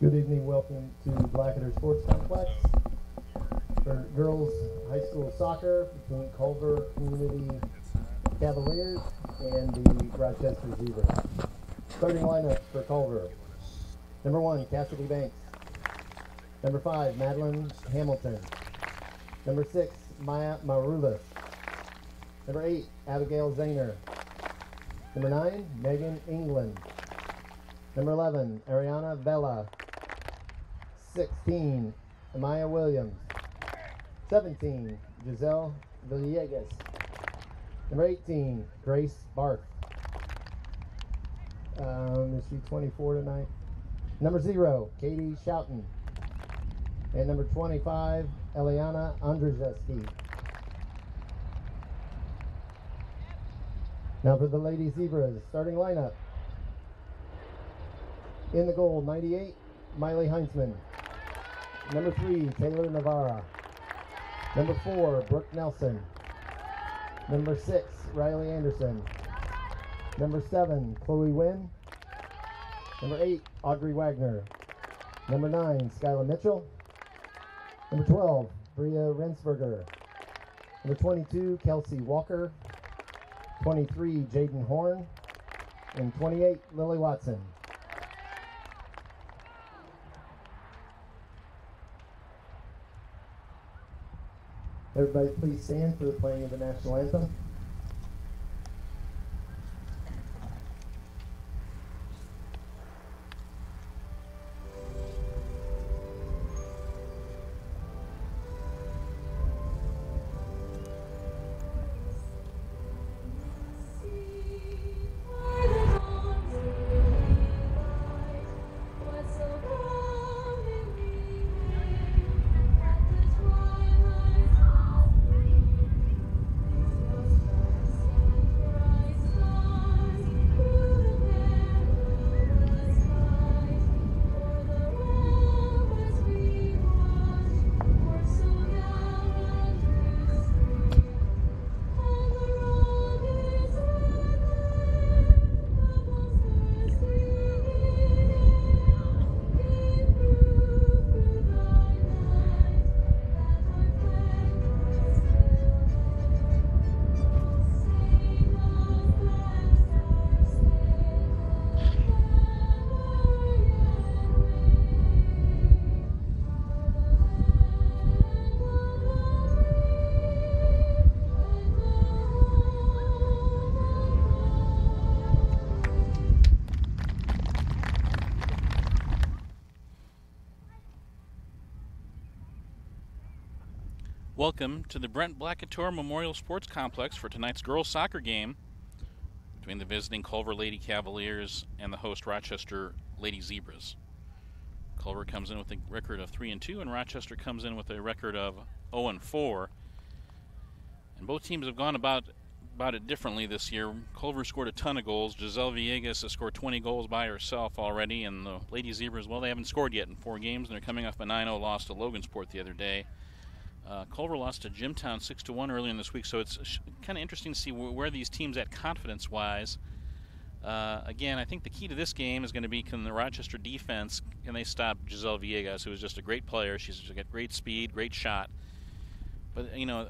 Good evening, welcome to Blackadder Sports Complex for girls high school soccer between Culver Community Cavaliers and the Rochester Zebras. Starting lineup for Culver. Number one, Cassidy Banks. Number five, Madeline Hamilton. Number six, Maya Marulis. Number eight, Abigail Zahner. Number nine, Megan England. Number 11, Ariana Vela. 16, Amaya Williams. 17, Giselle Villegas. Number 18, Grace Barth. Um, is she 24 tonight? Number 0, Katie Schouten. And number 25, Eliana Andrzejewski. Now for the Lady Zebras, starting lineup. In the goal, 98, Miley Heinzman. Number three, Taylor Navarra. Number four, Brooke Nelson. Number six, Riley Anderson. Number seven, Chloe Wynn. Number eight, Audrey Wagner. Number nine, Skylar Mitchell. Number 12, Bria Rensberger. Number 22, Kelsey Walker. 23, Jaden Horn. And 28, Lily Watson. Everybody please stand for the playing of the national anthem. Welcome to the Brent Blackatour Memorial Sports Complex for tonight's girls soccer game between the visiting Culver Lady Cavaliers and the host Rochester Lady Zebras. Culver comes in with a record of 3 and 2 and Rochester comes in with a record of 0 and 4. And both teams have gone about about it differently this year. Culver scored a ton of goals. Giselle Villegas has scored 20 goals by herself already, and the Lady Zebras, well, they haven't scored yet in four games, and they're coming off a 9 0 loss to Logansport the other day. Uh, Culver lost to Jimtown six to one earlier in this week, so it's sh- kind of interesting to see wh- where these teams at confidence-wise. Uh, again, I think the key to this game is going to be can the Rochester defense can they stop Giselle Villegas, who is just a great player. She's got great speed, great shot. But you know,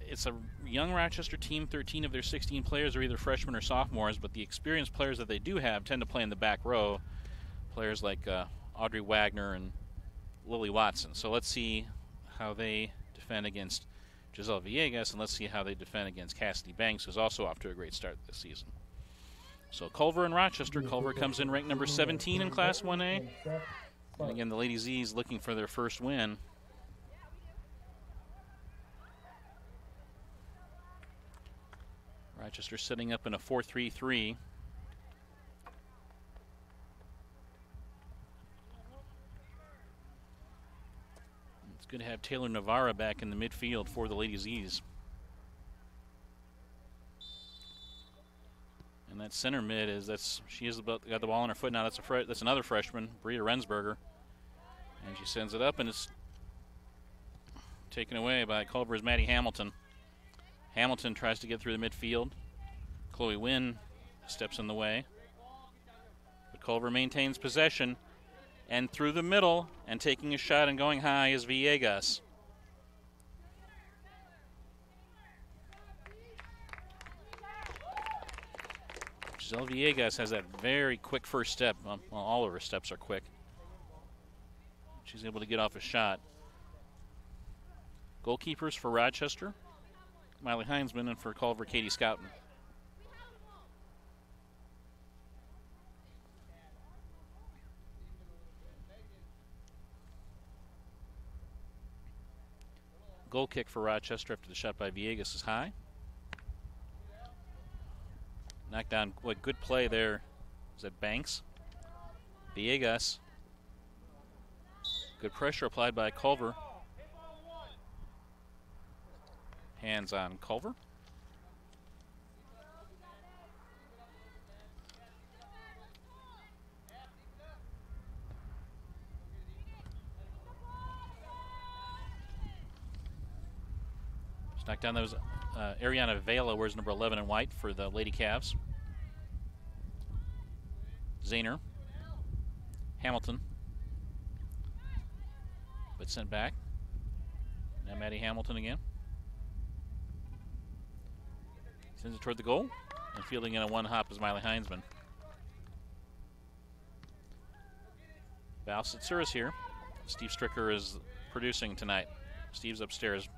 it's a young Rochester team. 13 of their 16 players are either freshmen or sophomores, but the experienced players that they do have tend to play in the back row. Players like uh, Audrey Wagner and Lily Watson. So let's see how they defend against Giselle Villegas, and let's see how they defend against Cassidy Banks, who's also off to a great start this season. So Culver and Rochester. Culver comes in ranked number 17 in Class 1A. And again, the Lady Z's looking for their first win. Rochester setting up in a 4 3 3. It's good to have Taylor Navarra back in the midfield for the Lady Z's. And that center mid is that's she has about got the ball in her foot now. That's a that's another freshman, Bria Rensberger, and she sends it up and it's taken away by Culver's Maddie Hamilton. Hamilton tries to get through the midfield. Chloe Wynn steps in the way. But Culver maintains possession and through the middle and taking a shot and going high is Villegas. Giselle Villegas has that very quick first step. Well, all of her steps are quick. She's able to get off a shot. Goalkeepers for Rochester, Miley Heinzman, and for Culver, Katie Schouten. Goal kick for Rochester after the shot by Villegas is high. Knocked down. What good play there. Is that Banks? Villegas. Good pressure applied by Culver. Hands on Culver. Down those. Uh, Ariana Vela wears number 11 in white for the Lady Cavs. Zahner. Hamilton. But sent back. Now Maddie Hamilton again. Sends it toward the goal. And fielding in a one hop is Miley Heinzman. Val is here. Steve Stricker is producing tonight. Steve's upstairs.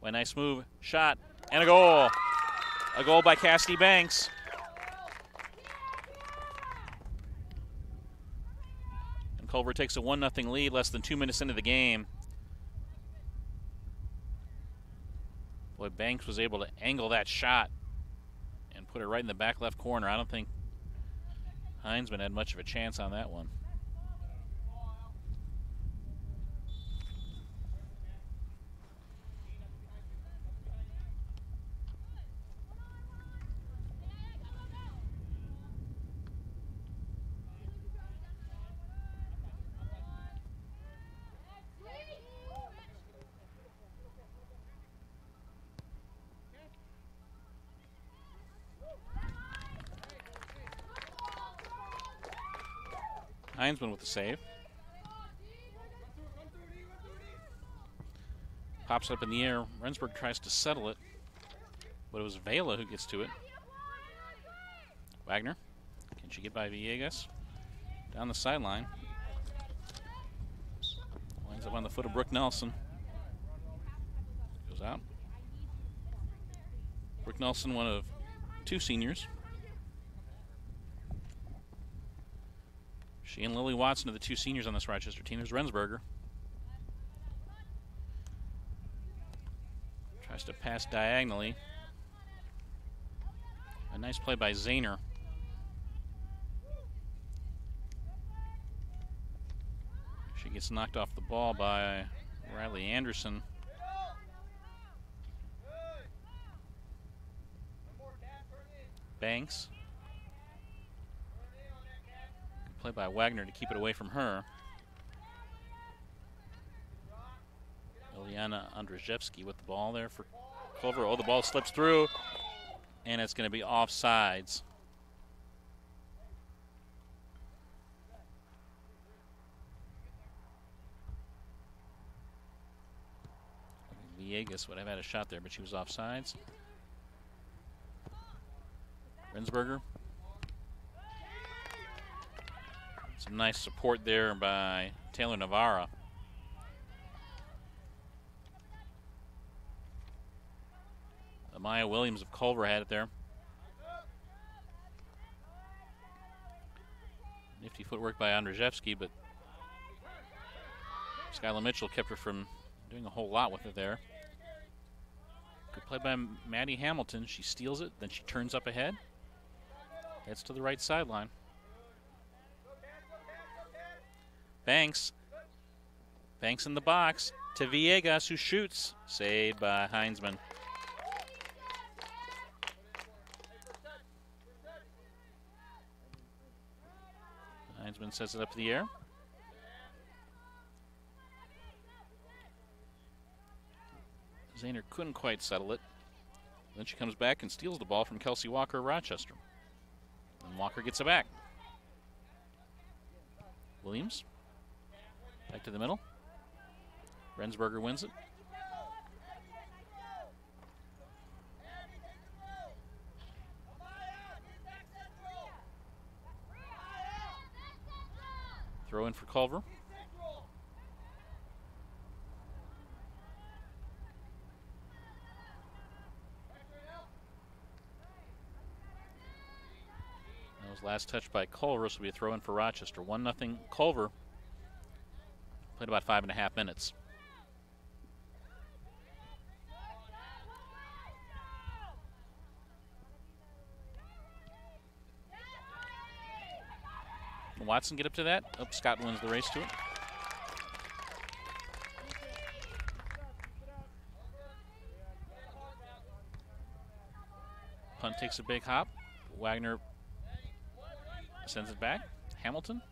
Well, nice move. Shot. And a goal. A goal by Cassidy Banks. And Culver takes a 1 0 lead less than two minutes into the game. Boy, Banks was able to angle that shot and put it right in the back left corner. I don't think Heinzman had much of a chance on that one. Heinzman with the save. Pops it up in the air. Rensburg tries to settle it, but it was Vela who gets to it. Wagner. Can she get by Villegas? Down the sideline. Winds up on the foot of Brooke Nelson. Goes out. Brooke Nelson, one of two seniors. She and Lily Watson are the two seniors on this Rochester team. There's Rensberger. Tries to pass diagonally. A nice play by Zahner. She gets knocked off the ball by Riley Anderson. Banks. Play by Wagner to keep it away from her. Eliana Andrzejewski with the ball there for Culver. Oh, the ball slips through, and it's going to be offsides. Villegas would have had a shot there, but she was offsides. Rensberger Some nice support there by Taylor Navarra. Amaya Williams of Culver had it there. Nifty footwork by Andrzejewski, but Skylar Mitchell kept her from doing a whole lot with it there. Good play by Maddie Hamilton. She steals it, then she turns up ahead. Heads to the right sideline. Banks. Banks in the box. to Villegas, who shoots. Saved by Heinzman. Heinzman sets it up in the air. Zahner couldn't quite settle it. Then she comes back and steals the ball from Kelsey Walker, Rochester. And Walker gets it back. Williams back to the middle. Rensberger wins it. Throw in for Culver. That was last touch by Culver, so we throw in for Rochester. 1 0 Culver. Played about five and a half minutes. Can Watson get up to that? Oh, Scott wins the race to it. Punt takes a big hop. Wagner sends it back. Hamilton.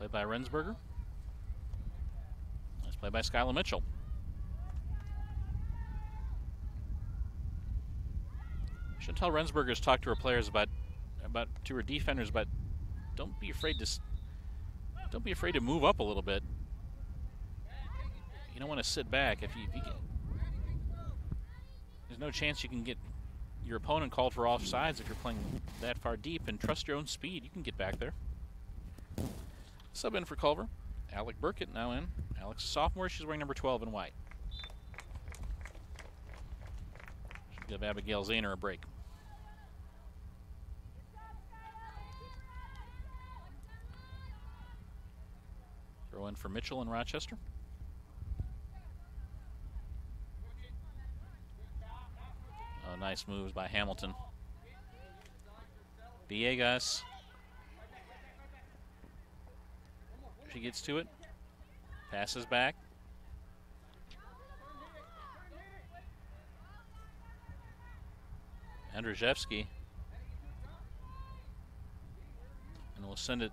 Play by Rensberger. Nice play by Skylar Mitchell. Chantel Rensberger's talked to her players about about to her defenders, but don't be afraid to don't be afraid to move up a little bit. You don't want to sit back if you, if you get, there's no chance you can get your opponent called for offsides if you're playing that far deep and trust your own speed. You can get back there. Sub in for Culver. Alec Burkett now in. Alex sophomore. She's wearing number 12 in white. Should give Abigail Zahner a break. Throw in for Mitchell and Rochester. Oh, nice moves by Hamilton. Villegas. She gets to it. Passes back. Andrzejewski. And we'll send it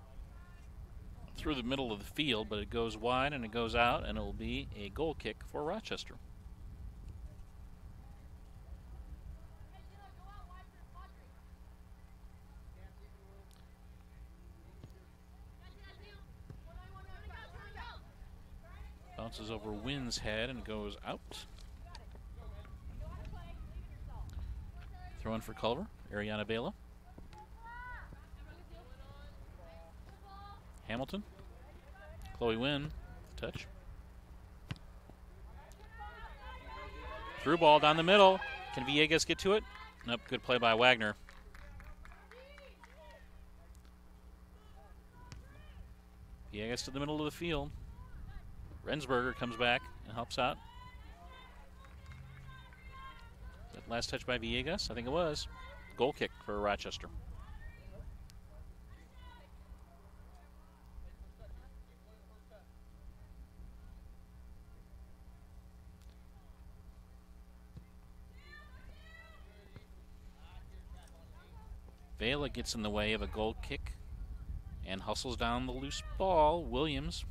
through the middle of the field, but it goes wide and it goes out, and it will be a goal kick for Rochester. Bounces over Wynn's head and goes out. Throw in for Culver, Ariana Vela. Hamilton. Chloe Wynn, touch. Through ball down the middle. Can Villegas get to it? Nope, good play by Wagner. Villegas to the middle of the field. Rensberger comes back and helps out. That last touch by Villegas? I think it was. Goal kick for Rochester. Vela gets in the way of a goal kick and hustles down the loose ball. Williams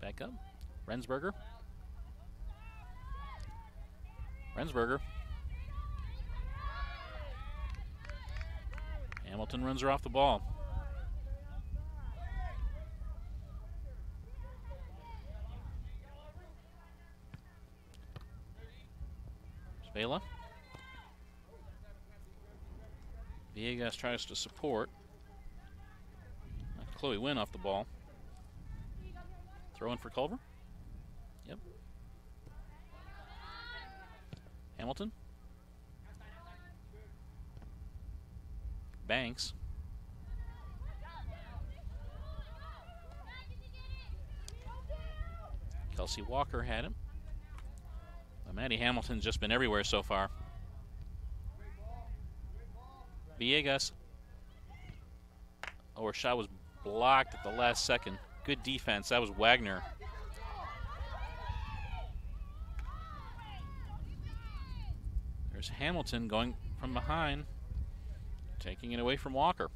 back up. Rensberger. Rensberger. Hamilton runs her off the ball. Vela. Villegas tries to support. Chloe Wynn off the ball. Throw in for Culver. Yep. Hamilton. Banks. Kelsey Walker had him. But Maddie Hamilton's just been everywhere so far. Villegas. Oh, her shot was blocked at the last second. Good defense. That was Wagner. There's Hamilton going from behind, taking it away from Walker.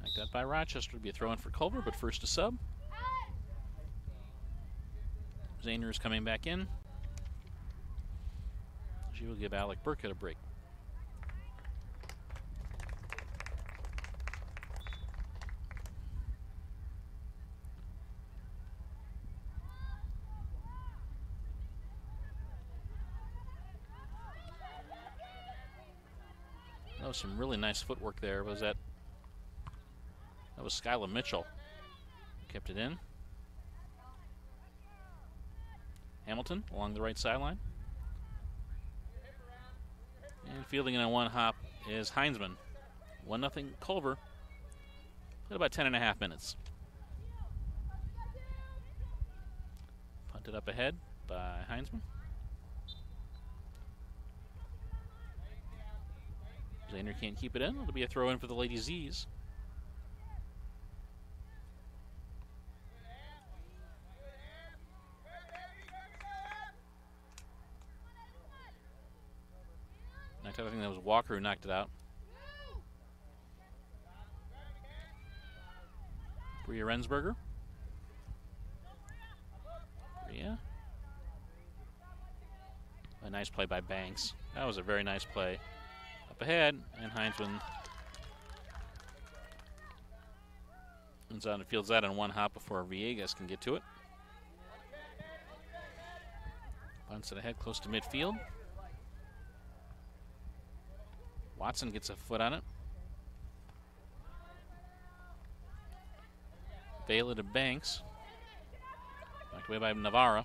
Knocked out by Rochester to be a throw in for Culver, but first a sub. Zahner is coming back in. She will give Alec Burkett a break. Some really nice footwork there. Was that? That was Skylar Mitchell. Kept it in. Hamilton along the right sideline. And fielding in a one hop is Heinzman. 1 0 Culver. At about 10 and a half minutes. Punted up ahead by Heinzman. Zahner can't keep it in. It'll be a throw in for the Lady Z's. I think that was Walker who knocked it out. Bria Rensberger. Bria. A nice play by Banks. That was a very nice play. Up ahead, and Heinzman runs out and fields that in one hop before Villegas can get to it. Bunts it ahead close to midfield. Watson gets a foot on it. Vela to Banks. Knocked away by Navarra.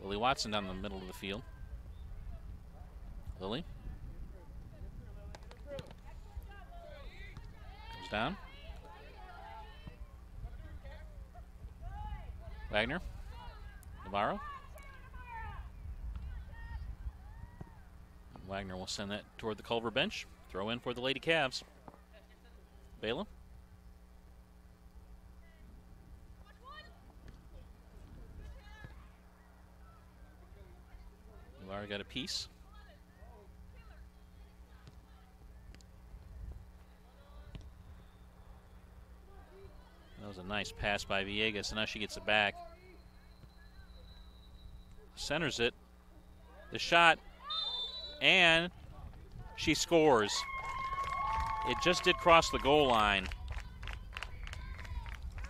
Lily Watson down the middle of the field. Lily. Comes down. Wagner. Navarro. Wagner will send that toward the Culver bench. Throw in for the Lady Cavs. Vela. Navarro got a piece. That was a nice pass by Villegas, and now she gets it back. Centers it. The shot and she scores. It just did cross the goal line.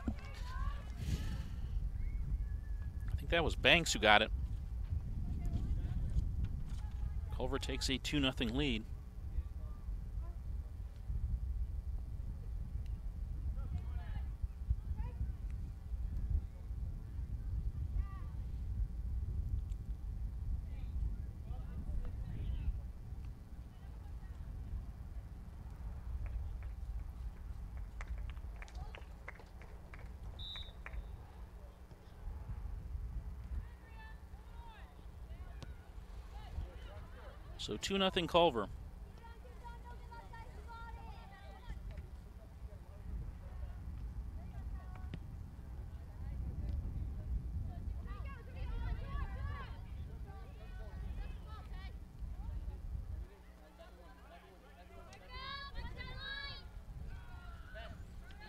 I think that was Banks who got it. Culver takes a 2 0 lead. So 2 nothing Culver.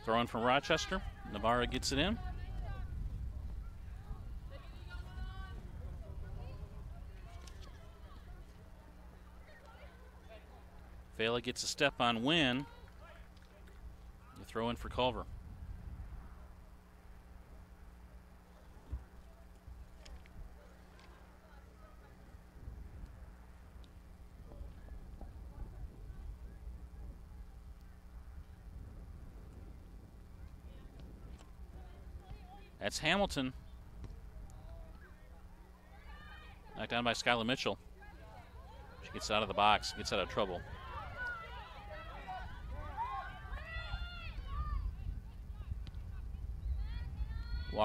Throwing from Rochester. Navarra gets it in. Vela gets a step on Wynn. You throw in for Culver. That's Hamilton. Knocked down by Skylar Mitchell. She gets out of the box, gets out of trouble.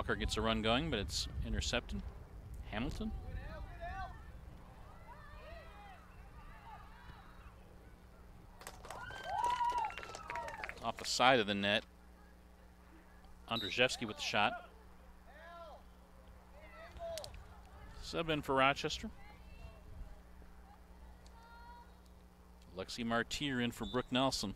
Walker gets a run going, but it's intercepted. Hamilton. Off the side of the net. Andrzejewski with the shot. Sub in for Rochester. Lexi Martier in for Brooke Nelson.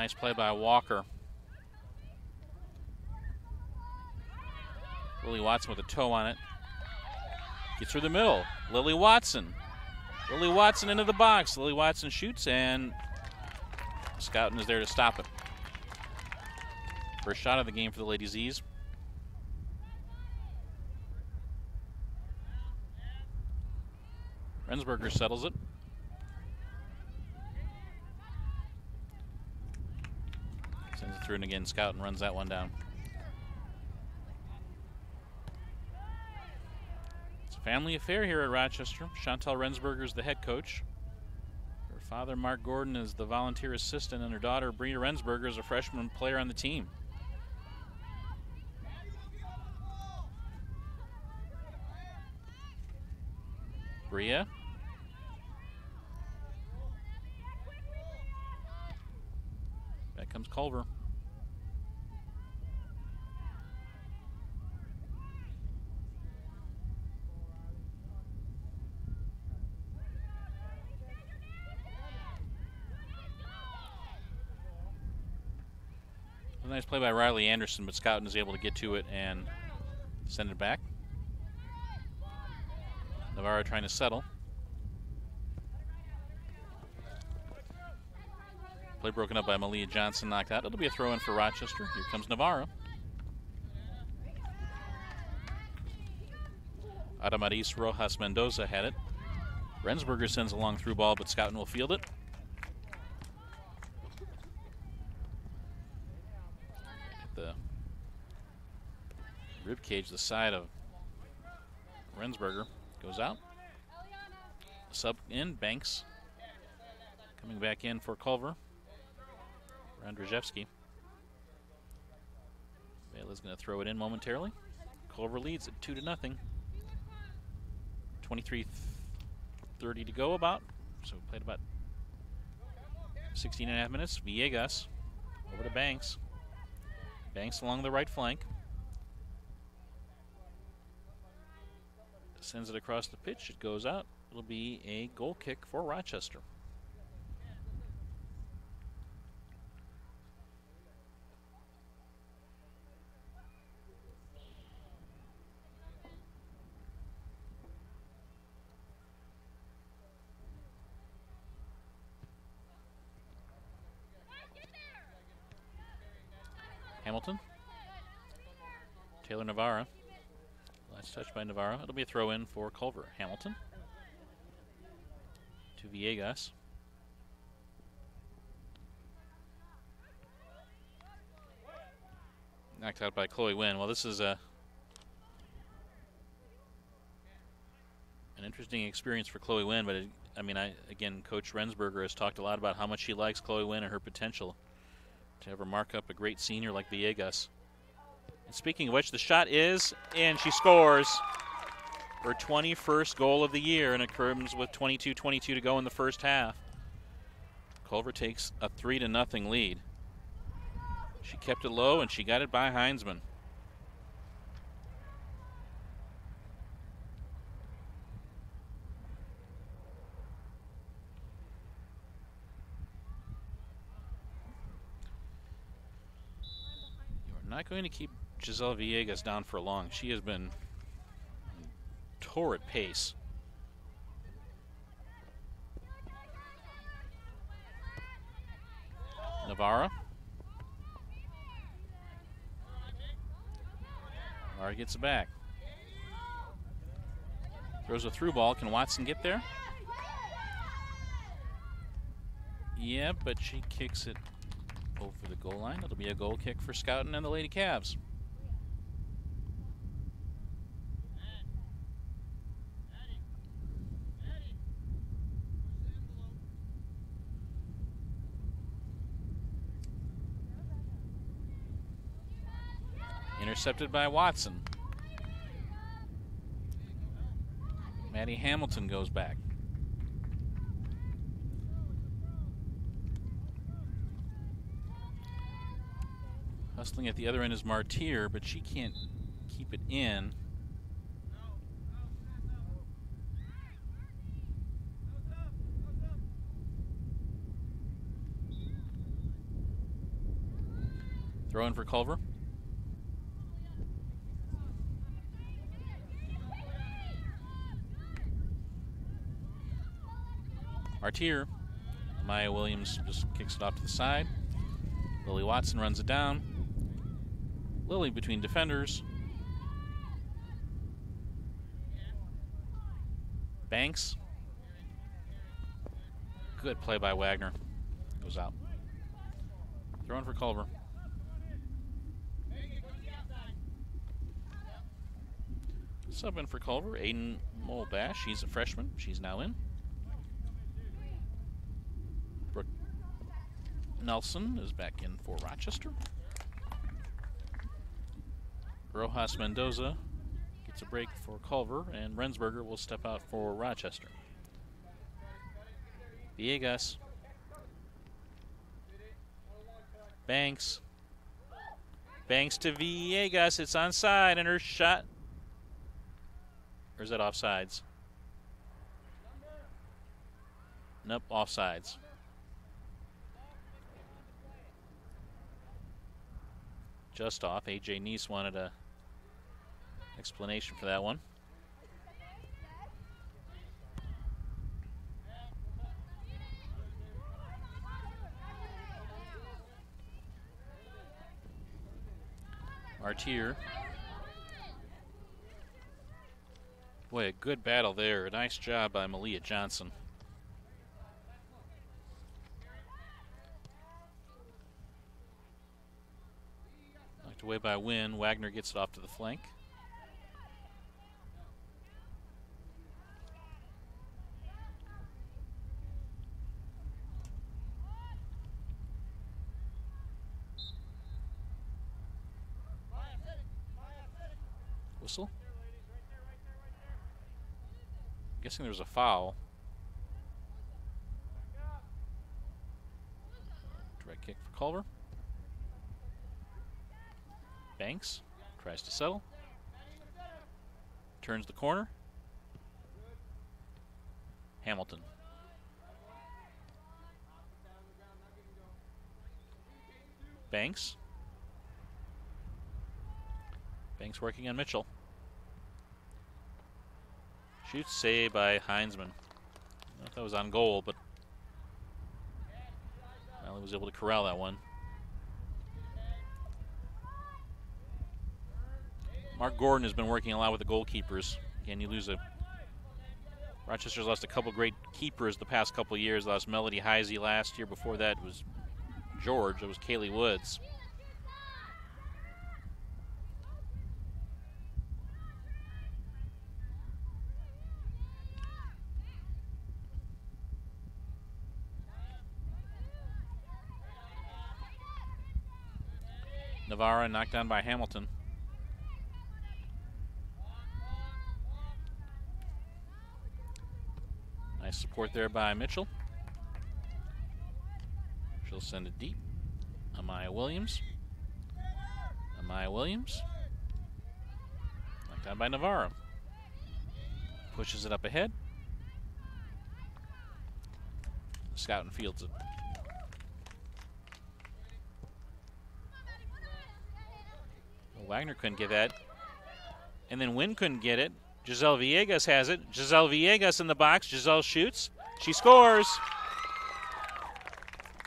Nice play by Walker. Lily Watson with a toe on it. Gets through the middle. Lily Watson. Lily Watson into the box. Lily Watson shoots, and Schouten is there to stop it. First shot of the game for the Lady Z's. Rensberger settles it. Sends it through, and again, Schouten runs that one down. It's a family affair here at Rochester. Chantel Rensberger is the head coach. Her father, Mark Gordon, is the volunteer assistant, and her daughter, Brina Rensberger, is a freshman player on the team. Bria. Comes Culver. Play by Riley Anderson, but Schouten is able to get to it and send it back. Navarro trying to settle. Play broken up by Malia Johnson, knocked out. It'll be a throw in for Rochester. Here comes Navarro. Adamaris Rojas Mendoza had it. Rensberger sends a long through ball, but Schouten will field it. The rib cage, the side of Rensberger goes out. Sub in, Banks. Coming back in for Culver. Andrzejewski. Vela's going to throw it in momentarily. Culver leads at 2 to nothing. 23 30 to go about. So we played about 16 and a half minutes. Villegas over to Banks. Banks along the right flank. Sends it across the pitch. It goes out. It'll be a goal kick for Rochester. Hamilton. Taylor Navarra. Last touch by Navarro. It'll be a throw in for Culver. Hamilton. To Villegas. Knocked out by Chloe Wynn. Well, this is a an interesting experience for Chloe Wynn, but it, I mean, I again, Coach Rensberger has talked a lot about how much he likes Chloe Wynn and her potential to ever mark up a great senior like Villegas. And speaking of which, the shot is, and she scores her 21st goal of the year, and it comes with 22-22 to go in the first half. Culver takes a three to nothing lead. She kept it low, and she got it by Heinzman. Not going to keep Giselle Villegas down for a long. She has been torrid pace. Navarra. Navarra gets it back. Throws a through ball. Can Watson get there? Yeah, but she kicks it over the goal line. It'll be a goal kick for Schouten and the Lady Cavs. Intercepted by Watson. Maddie Hamilton goes back. Hustling at the other end is Martier, but she can't keep it in. Throw in for Culver. Martier. Maya Williams just kicks it off to the side. Lily Watson runs it down. Lily between defenders. Banks. Good play by Wagner. Goes out. Throwing for Culver. Sub in for Culver. Aiden Molbash. She's a freshman. She's now in. Brooke Nelson is back in for Rochester. Rojas Mendoza gets a break for Culver, and Rensberger will step out for Rochester. Villegas. Banks. Banks to Villegas. It's onside, and her shot. Or is that offsides? Nope, offsides. Just off. AJ Neese wanted a explanation for that one. Martier. Boy, a good battle there. A nice job by Malia Johnson. Knocked away by Wynn. Wagner gets it off to the flank. Whistle. Guessing there was a foul. Direct kick for Culver. Banks tries to settle. Turns the corner. Hamilton. Banks. Banks working on Mitchell. Shoots save by Heinzman. I don't know if that was on goal, but Riley was able to corral that one. Mark Gordon has been working a lot with the goalkeepers. Again, you lose a. Rochester's lost a couple great keepers the past couple years. Lost Melody Heisey last year. Before that was George. It was Kaylee Woods. Navarra knocked down by Hamilton. Nice support there by Mitchell. She'll send it deep. Amaya Williams. Amaya Williams. Knocked down by Navarro. Pushes it up ahead. Schouten fields it. Wagner couldn't get that. And then Wynn couldn't get it. Giselle Villegas has it. Giselle Villegas in the box. Giselle shoots. She scores.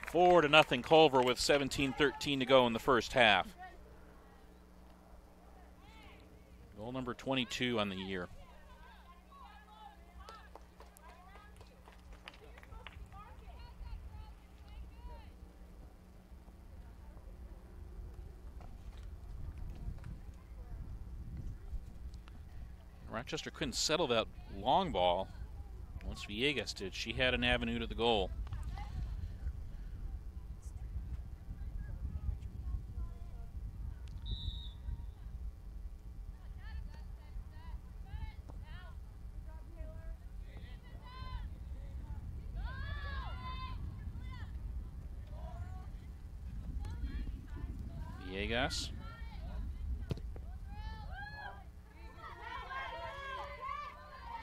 Four to nothing Culver with 17-13 to go in the first half. Goal number 22 on the year. Rochester couldn't settle that long ball once Villegas did. She had an avenue to the goal. Villegas.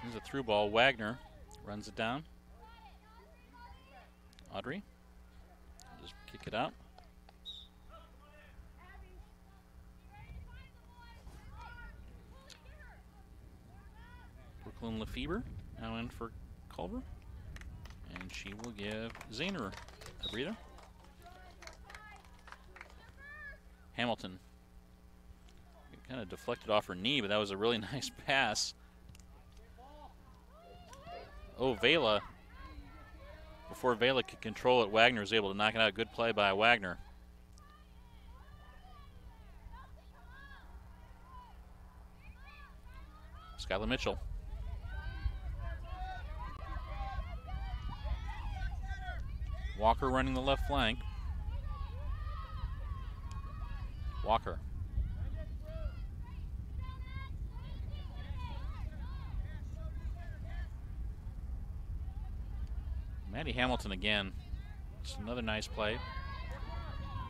There's a through ball. Wagner runs it down. Audrey. Just kick it out. Brooklyn Lefebvre now in for Culver. And she will give Zahner a breather. Hamilton. Kind of deflected off her knee, but that was a really nice pass. Oh, Vela. Before Vela could control it, Wagner was able to knock it out. Good play by Wagner. Skylar Mitchell. Walker running the left flank. Walker. Maddie Hamilton again. It's another nice play.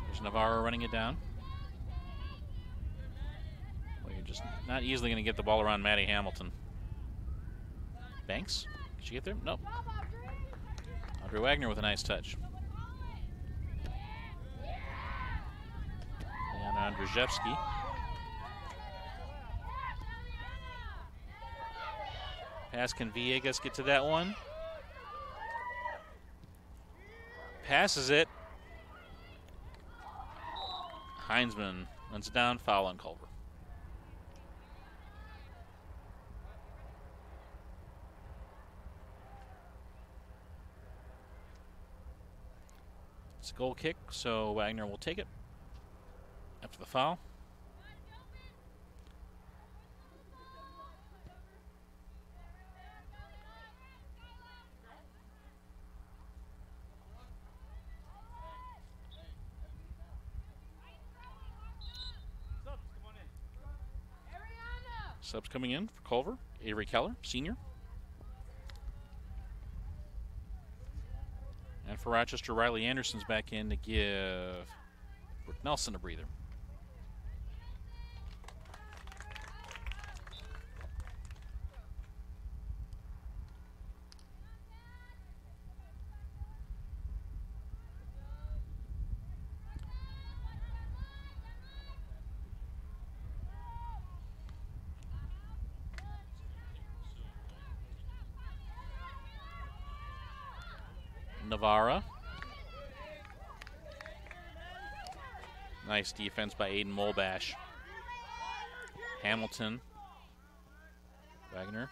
There's Navarro running it down. Well, you're just not easily going to get the ball around Maddie Hamilton. Banks? Did she get there? Nope. Audrey Wagner with a nice touch. And Andrzejewski. Pass, can Villegas get to that one? Passes it. Heinzman runs it down, foul on Culver. It's a goal kick, so Wagner will take it after the foul. Coming in for Culver. Avery Keller, senior. And for Rochester, Riley Anderson's back in to give Brooke Nelson a breather. Navarra. Nice defense by Aiden Molbash. Hamilton. Wagner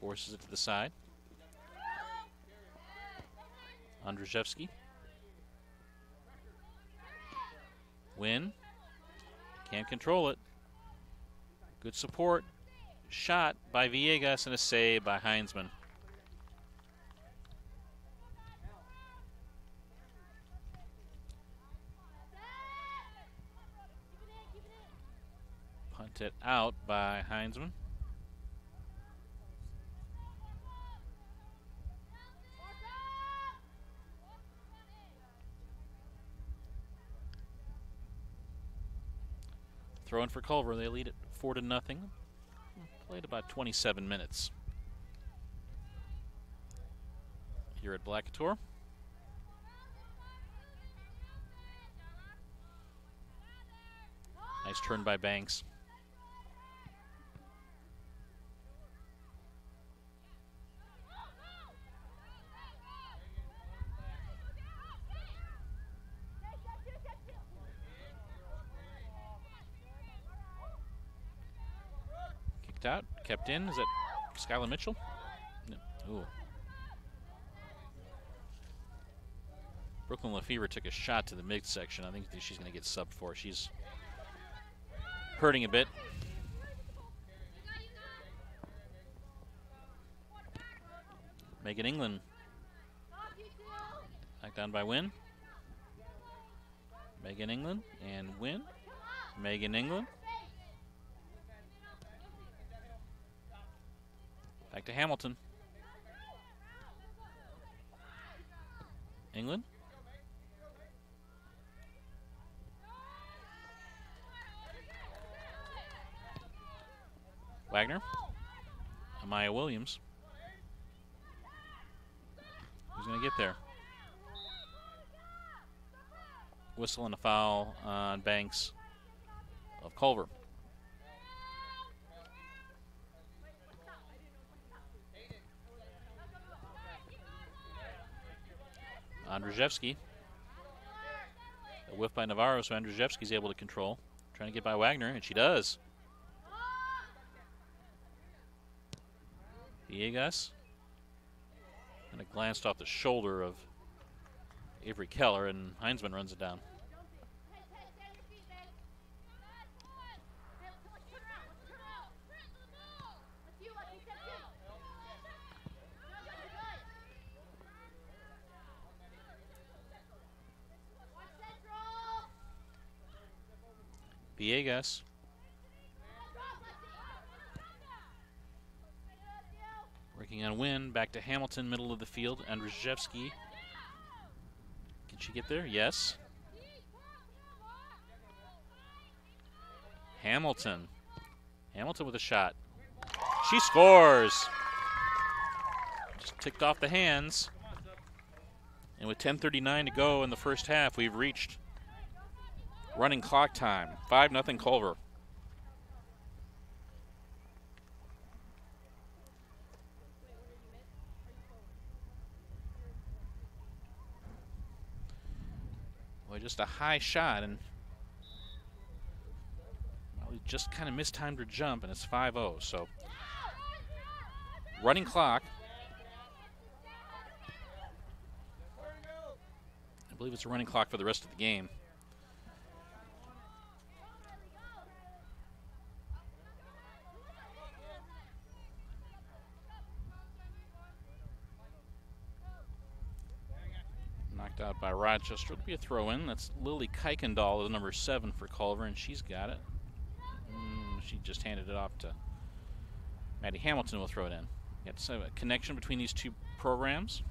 forces it to the side. Andrzejewski. Wynn. Can't control it. Good support. Shot by Villegas and a save by Heinzman. It out by Heinzman. Throw in for Culver, they lead it four to nothing. Played about 27 minutes. Here at Blackatour. Nice turn by Banks. Out, kept in. Is it Skylar Mitchell? No. Ooh. Brooklyn Lefebvre took a shot to the midsection. I think she's going to get subbed for. She's hurting a bit. Megan England. Back down by Wynn. Megan England and Wynn. Megan England. Back to Hamilton. England. Wagner. Amaya Williams. Who's going to get there? Whistle and a foul on Banks of Culver. Andrzejewski. A whiff by Navarro, so Andrzejewski's able to control. Trying to get by Wagner, and she does. Villegas. And it glanced off the shoulder of Avery Keller, and Heinzman runs it down. Villegas. Working on Wynn, back to Hamilton, middle of the field. Andrzejewski. Can she get there? Yes. Hamilton. Hamilton with a shot. She scores. Just ticked off the hands. And with 10.39 to go in the first half, we've reached Running clock time. 5 nothing Culver. Well, just a high shot and well, he just kind of mistimed her jump and it's 5-0. So running clock. I believe it's a running clock for the rest of the game. out by Rochester. It'll be a throw in. That's Lily Kuykendall, the number seven for Culver, and she's got it. Mm, she just handed it off to Maddie Hamilton. Will throw it in. It's a connection between these two programs.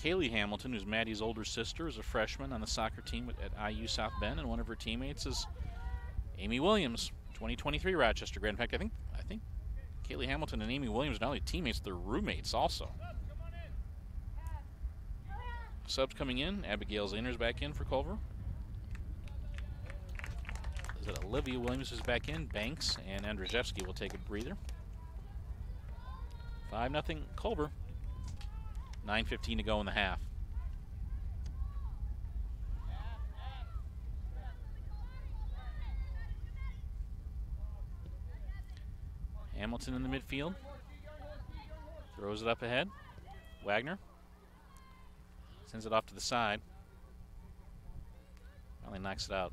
Kaylee Hamilton, who's Maddie's older sister, is a freshman on the soccer team at IU South Bend, and one of her teammates is Amy Williams, 2023 Rochester grad. In fact, I think I think Kaylee Hamilton and Amy Williams are not only teammates, they're roommates also. Subs coming in. Abigail Zahner's back in for Culver. Is it Olivia Williams is back in? Banks and Andrzejewski will take a breather. 5 nothing Culver. 9.15 to go in the half. Hamilton in the midfield. Throws it up ahead. Wagner Sends it off to the side. Finally knocks it out.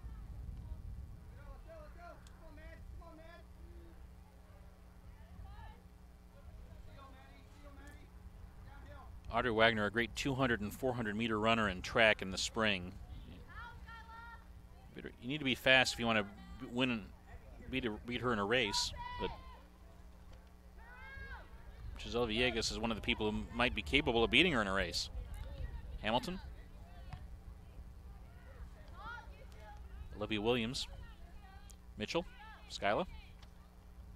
Audrey Wagner, a great 200 and 400 meter runner in track in the spring. You need to be fast if you want to win, beat, beat her in a race. But Giselle Villegas is one of the people who might be capable of beating her in a race. Hamilton. Olivia Williams. Mitchell. Skylar.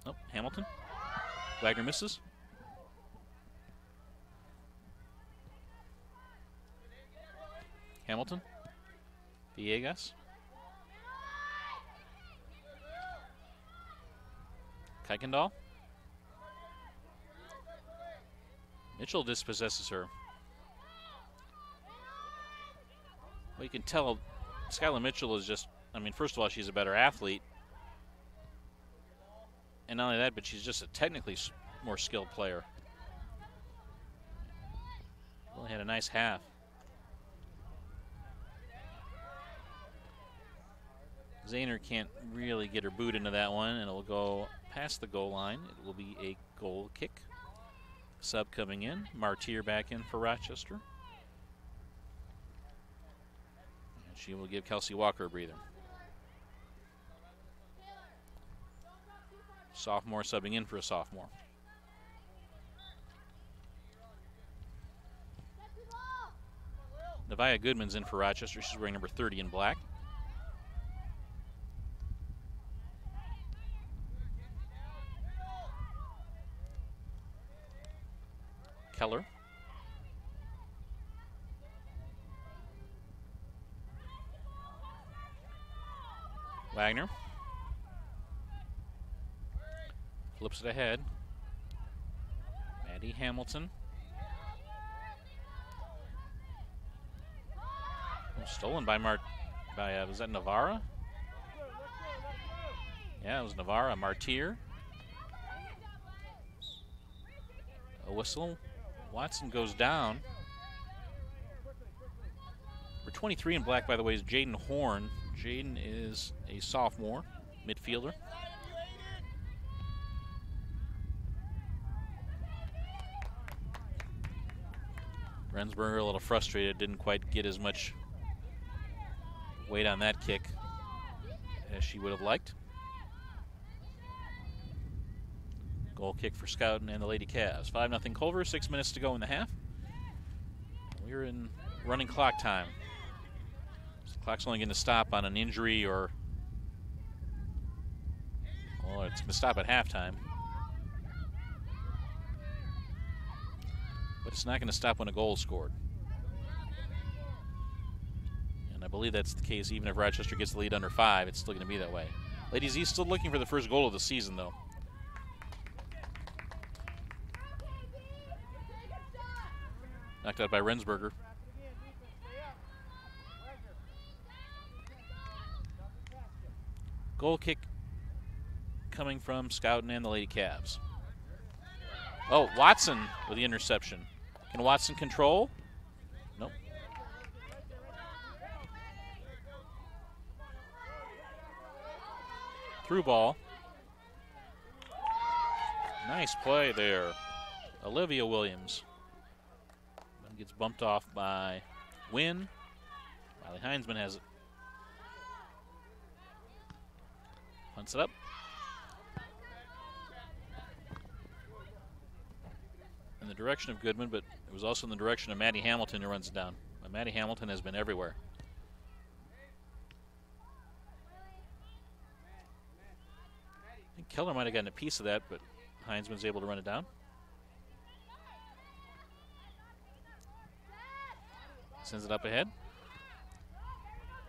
Oh, Hamilton. Wagner misses. Hamilton. Villegas. Kuykendall. Mitchell dispossesses her. Well, you can tell Skylar Mitchell is just, I mean, first of all, she's a better athlete. And not only that, but she's just a technically more skilled player. Really had a nice half. Zahner can't really get her boot into that one, and it will go past the goal line. It will be a goal kick. Sub coming in. Martier back in for Rochester. She will give Kelsey Walker a breather. Sophomore subbing in for a sophomore. Navia Goodman's in for Rochester. She's wearing number 30 in black. Keller Wagner. Flips it ahead. Maddie Hamilton. Stolen by Mart by uh, was that Navarra? Yeah, it was Navarra. Martier. A whistle. Watson goes down. For 23 in black, by the way, is Jaden Horn. Jaden is a sophomore midfielder. Rensberger a little frustrated, didn't quite get as much weight on that kick as she would have liked. Goal kick for Schouten and the Lady Cavs. 5 0 Culver, six minutes to go in the half. We're in running clock time. Clock's only going to stop on an injury or. Well, it's going to stop at halftime. But it's not going to stop when a goal is scored. And I believe that's the case even if Rochester gets the lead under five, it's still going to be that way. Ladies, he's still looking for the first goal of the season, though. Knocked out by Rensberger. Goal kick coming from Schouten and the Lady Cavs. Oh, Watson with the interception. Can Watson control? Nope. Through ball. Nice play there. Olivia Williams. Gets bumped off by Wynn. Riley Heinzman has it. Punts it up. In the direction of Goodman, but it was also in the direction of Maddie Hamilton who runs it down. But Maddie Hamilton has been everywhere. I think Keller might have gotten a piece of that, but Heinzman's able to run it down. Sends it up ahead.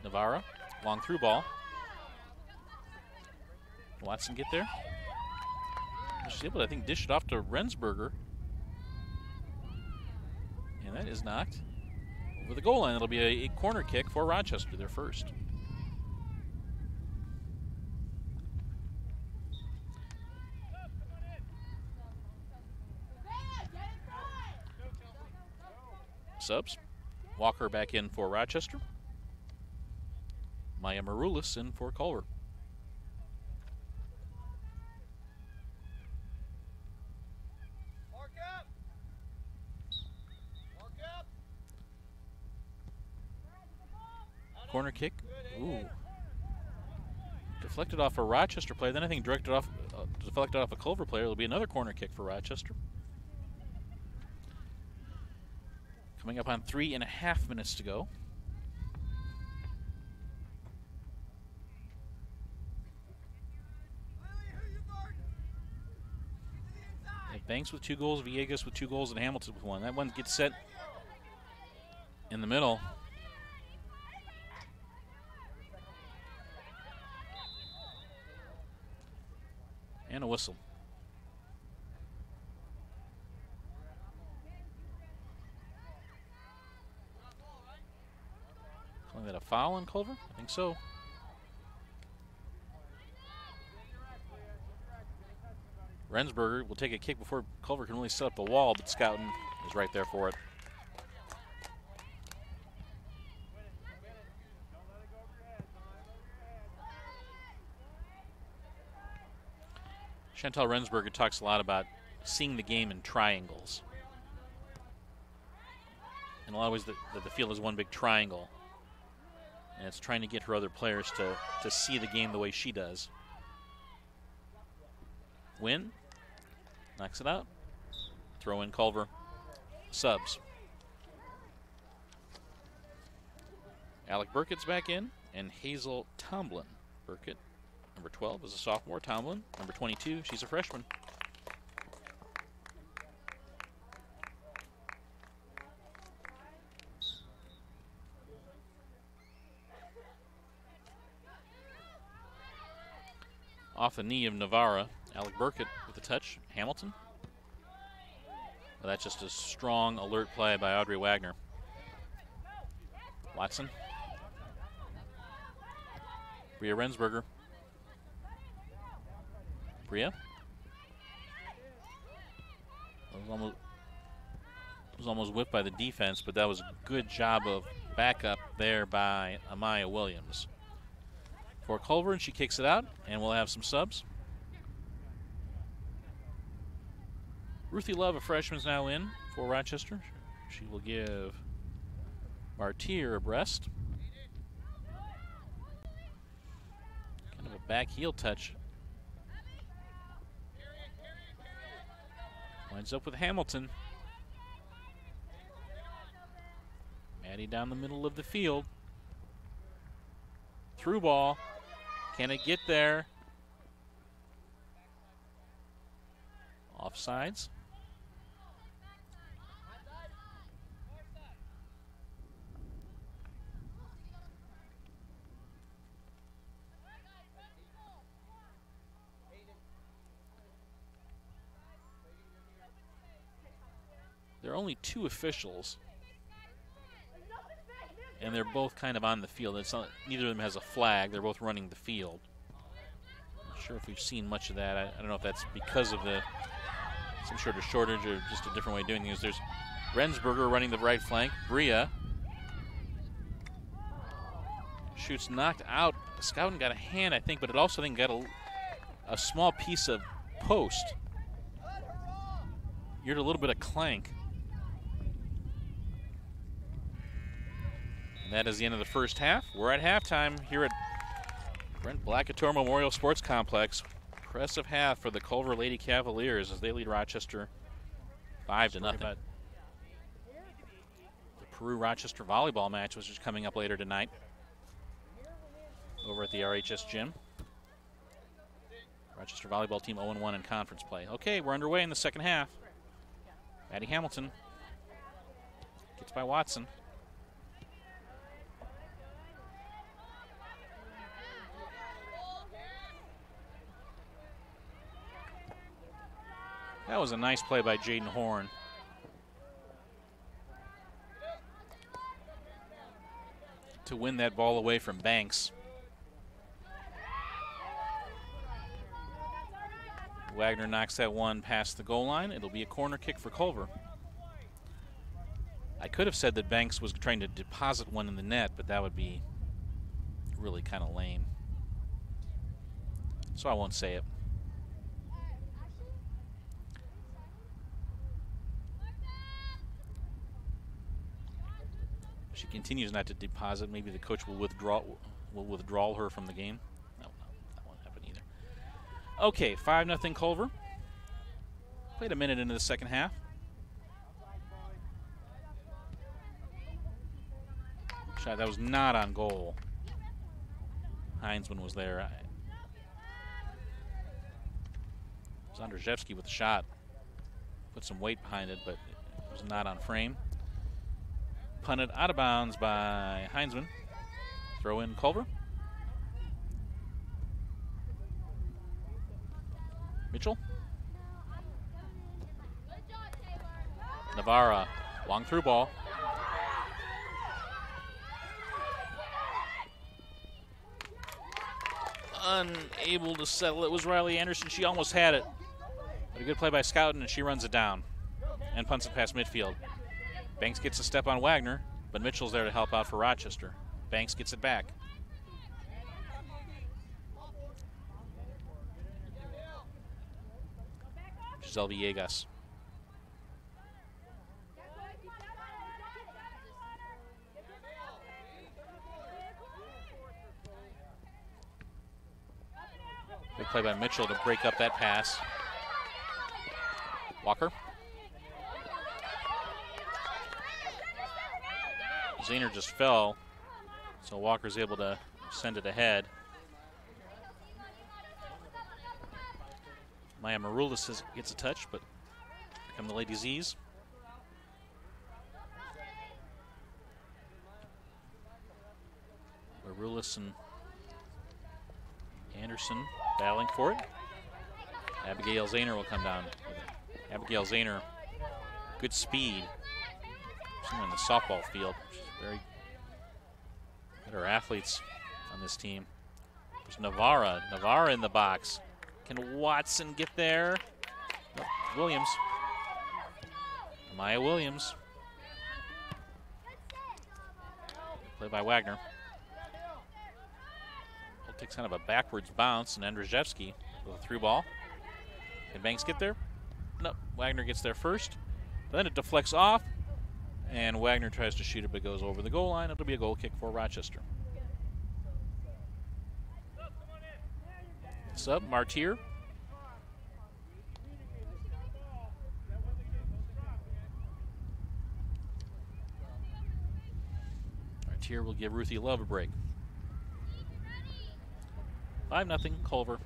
Navarra, long through ball. Watson get there. She's able to, I think, dish it off to Rensberger. And that is knocked over the goal line. It'll be a, a corner kick for Rochester, their first. Subs. Walker back in for Rochester. Maya Marulis in for Culver. Corner kick. Ooh. Deflected off a Rochester player. Then I think directed off, uh, deflected off a Culver player. It'll be another corner kick for Rochester. Coming up on three and a half minutes to go. Banks with two goals, Villegas with two goals, and Hamilton with one. That one gets set in the middle. And a whistle. Calling that a foul on Culver? I think so. Rensberger will take a kick before Culver can really set up the wall, but Schouten is right there for it. Chantal Rensberger talks a lot about seeing the game in triangles. In a lot of ways, the, the field is one big triangle and it's trying to get her other players to, to see the game the way she does. Wynn, knocks it out. Throw in Culver. Subs. Alec Burkett's back in, and Hazel Tomlin. Burkett, Number 12 is a sophomore, Tomlin. Number 22, she's a freshman. Off the knee of Navara, Alec Burkett with a touch, Hamilton. Well, that's just a strong alert play by Audrey Wagner. Watson. Rhea Rensberger Bria. Was almost, was almost whipped by the defense, but that was a good job of backup there by Amaya Williams. For Culver, and she kicks it out, and we'll have some subs. Ruthie Love, a freshman, is now in for Rochester. She will give Martier a breast. Kind of a back heel touch. Winds up with Hamilton. Maddie down the middle of the field. Through ball. Can it get there? Offsides. Only two officials, and they're both kind of on the field. It's not, neither of them has a flag. They're both running the field. Not sure if we've seen much of that. I, I don't know if that's because of the some sort of shortage or just a different way of doing things. There's Rensberger running the right flank. Bria shoots knocked out. Schouten got a hand, I think, but it also then got a, a small piece of post. You heard a little bit of clank. And that is the end of the first half. We're at halftime here at Brent Blackatour Memorial Sports Complex. Impressive half for the Culver Lady Cavaliers as they lead Rochester five to nothing. The Peru Rochester volleyball match, which is coming up later tonight over at the RHS gym. Rochester volleyball team 0-1 in conference play. Okay, we're underway in the second half. Maddie Hamilton gets by Watson. That was a nice play by Jaden Horn. To win that ball away from Banks. Wagner knocks that one past the goal line. It'll be a corner kick for Culver. I could have said that Banks was trying to deposit one in the net, but that would be really kind of lame. So I won't say it. Continues not to deposit. Maybe the coach will withdraw will withdraw her from the game. No, no, that won't happen either. Okay, 5 nothing Culver. Played a minute into the second half. Shot that was not on goal. Heinzman was there. Zondrzewski with the shot. Put some weight behind it, but it was not on frame. Punted out of bounds by Heinzman. Throw in Culver. Mitchell. Navarra, long through ball. Unable to settle it was Riley Anderson. She almost had it. But a good play by Schouten, and she runs it down and punts it past midfield. Banks gets a step on Wagner, but Mitchell's there to help out for Rochester. Banks gets it back. Giselle Villegas. Good play by Mitchell to break up that pass. Walker. Zahner just fell, so Walker's able to send it ahead. Maya Marulis gets a touch, but come the Lady Z's. Marulis and Anderson battling for it. Abigail Zahner will come down. Abigail Zahner, good speed. She's in the softball field. She's very better athletes on this team. There's Navarra. Navarra in the box. Can Watson get there? Williams. Maya Williams. Played by Wagner. It takes kind of a backwards bounce, and Andrzejewski with a through ball. Can Banks get there? No, Wagner gets there first. Then it deflects off, and Wagner tries to shoot it, but goes over the goal line. It'll be a goal kick for Rochester. Sub, Martier. Martier will give Ruthie Love a break. 5 nothing. Culver.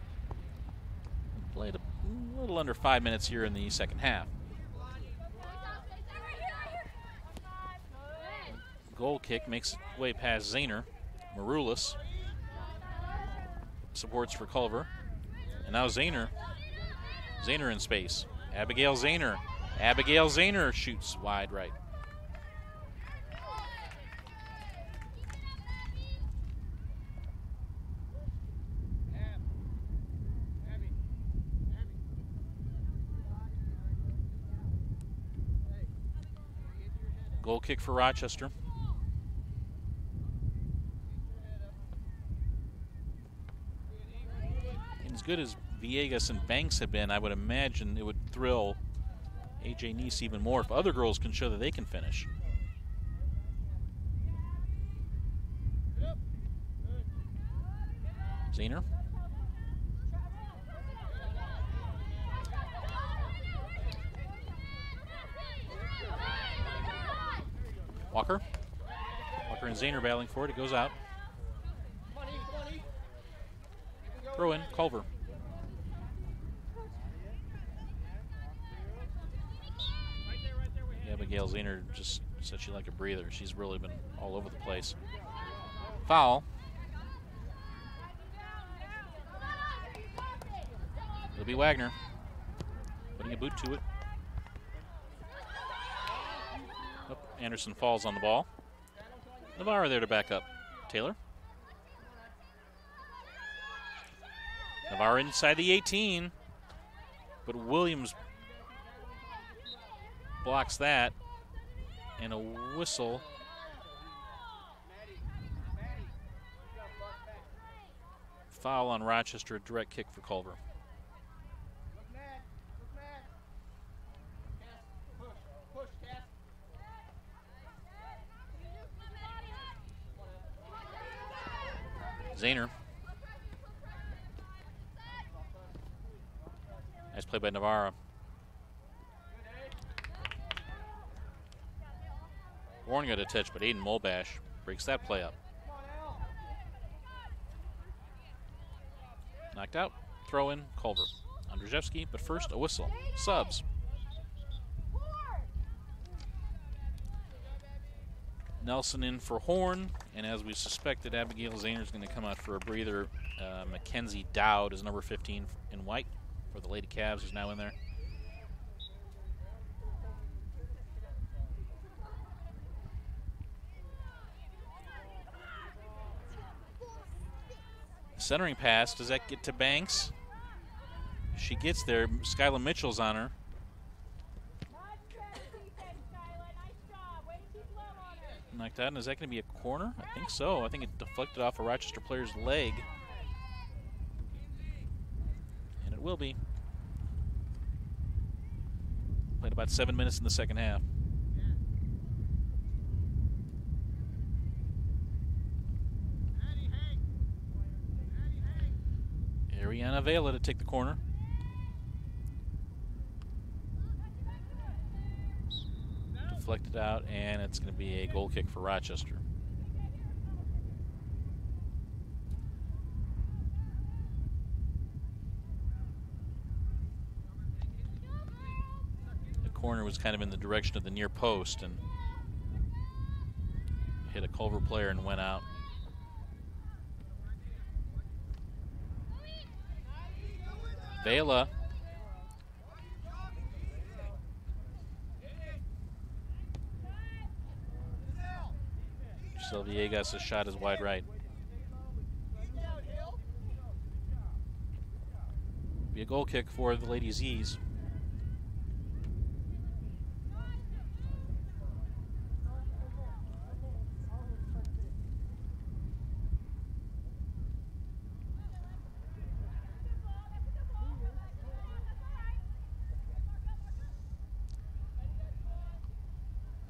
Played a little under five minutes here in the second half. Goal kick makes way past Zahner. Marulis supports for Culver. And now Zahner. Zahner in space. Abigail Zahner. Abigail Zahner shoots wide right. Goal kick for Rochester. as good as Villegas and Banks have been, I would imagine it would thrill AJ Neese even more if other girls can show that they can finish. Zahner. Walker. Walker and Zahner battling for it. It goes out. Throw in, Culver. Abigail Zahner just said she like a breather. She's really been all over the place. Foul. It'll be Wagner. Putting a boot to it. Oh, Anderson falls on the ball. Navarro there to back up. Taylor. Navarro inside the 18, but Williams blocks that, and a whistle. Foul on Rochester, direct kick for Culver. Zahner. Nice play by Navarro. Warren got a touch, but Aiden Mulbash breaks that play up. Knocked out. Throw in Culver. Andrzejewski, but first a whistle. Subs. Nelson in for Horn, and as we suspected, Abigail Zahner is going to come out for a breather. Uh, Mackenzie Dowd is number 15 in white for the Lady Cavs, who's now in there. Centering pass, does that get to Banks? She gets there. Skylar Mitchell's on her. Knocked out, and is that going to be a corner? I think so. I think it deflected off a Rochester player's leg. And it will be. Played about seven minutes in the second half. Ariana Vela to take the corner. deflected out, and it's going to be a goal kick for Rochester. The corner was kind of in the direction of the near post and hit a Culver player and went out. Vela. So Villegas' shot is wide right. Be a goal kick for the Lady Z's.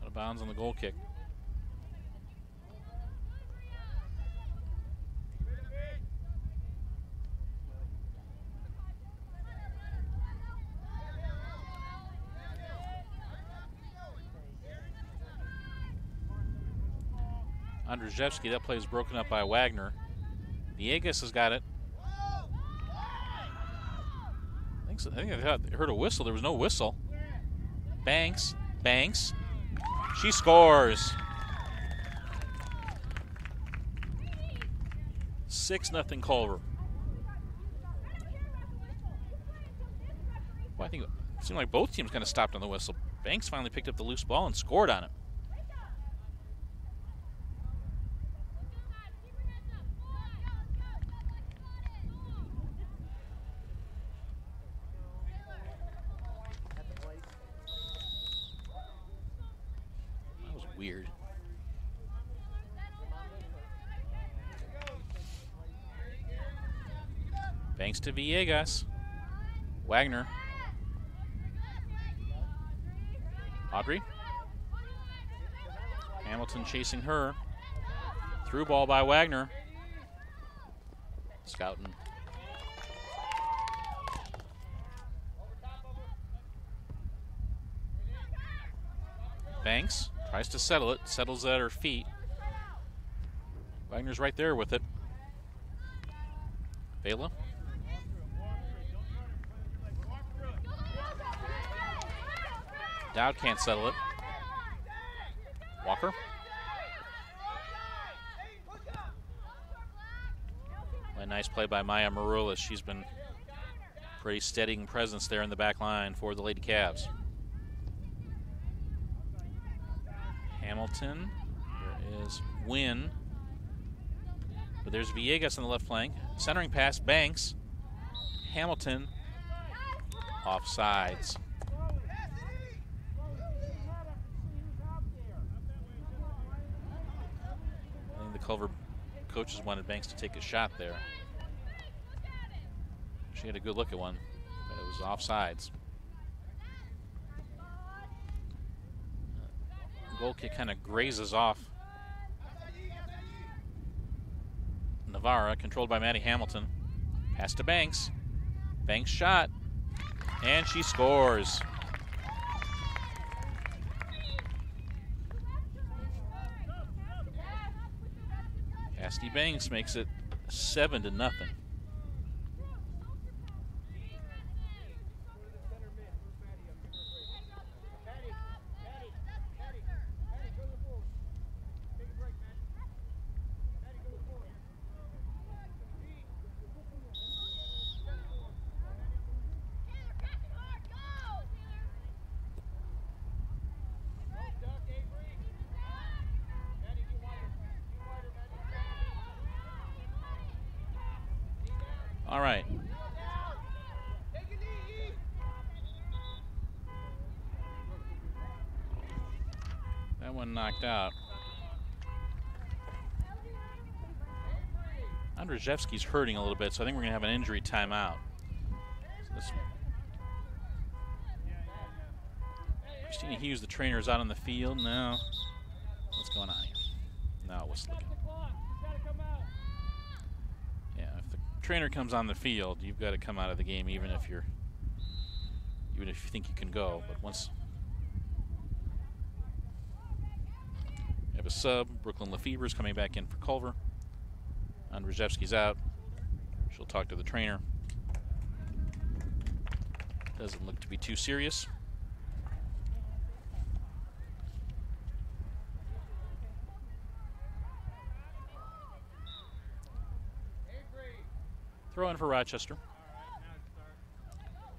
Out of bounds on the goal kick. Andrzejewski, that play is broken up by Wagner. Villegas has got it. I think, so, I think I heard a whistle. There was no whistle. Banks, Banks. She scores. 6 nothing Culver. Well, I think it seemed like both teams kind of stopped on the whistle. Banks finally picked up the loose ball and scored on it. That was weird. Thanks to Villegas. Wagner. Audrey. Hamilton chasing her. Through ball by Wagner. Schouten. Banks tries to settle it, settles at her feet. Wagner's right there with it. Vela. Dowd can't settle it. Walker. A nice play by Maya Marulis. She's been pretty steadying presence there in the back line for the Lady Cavs. Hamilton. There is Wynn. But there's Villegas on the left flank. Centering pass, Banks. Hamilton. Offsides. I think the Culver coaches wanted Banks to take a shot there. She had a good look at one, but it was offsides. Uh, goal kick kind of grazes off Navarra, controlled by Maddie Hamilton. Pass to Banks. Banks shot. And she scores. Banks makes it seven to nothing. All right. That one knocked out. Andrzejewski's hurting a little bit, so I think we're going to have an injury timeout. Christina Hughes, the trainer, is out on the field now. What's going on here? No, what's looking. Yeah, if the trainer comes on the field, you've got to come out of the game, even if you're, even if you think you can go. But once you have a sub, Brooklyn Lefebvre is coming back in for Culver. Andrzejewski's out. She'll talk to the trainer. Doesn't look to be too serious. Throw in for Rochester.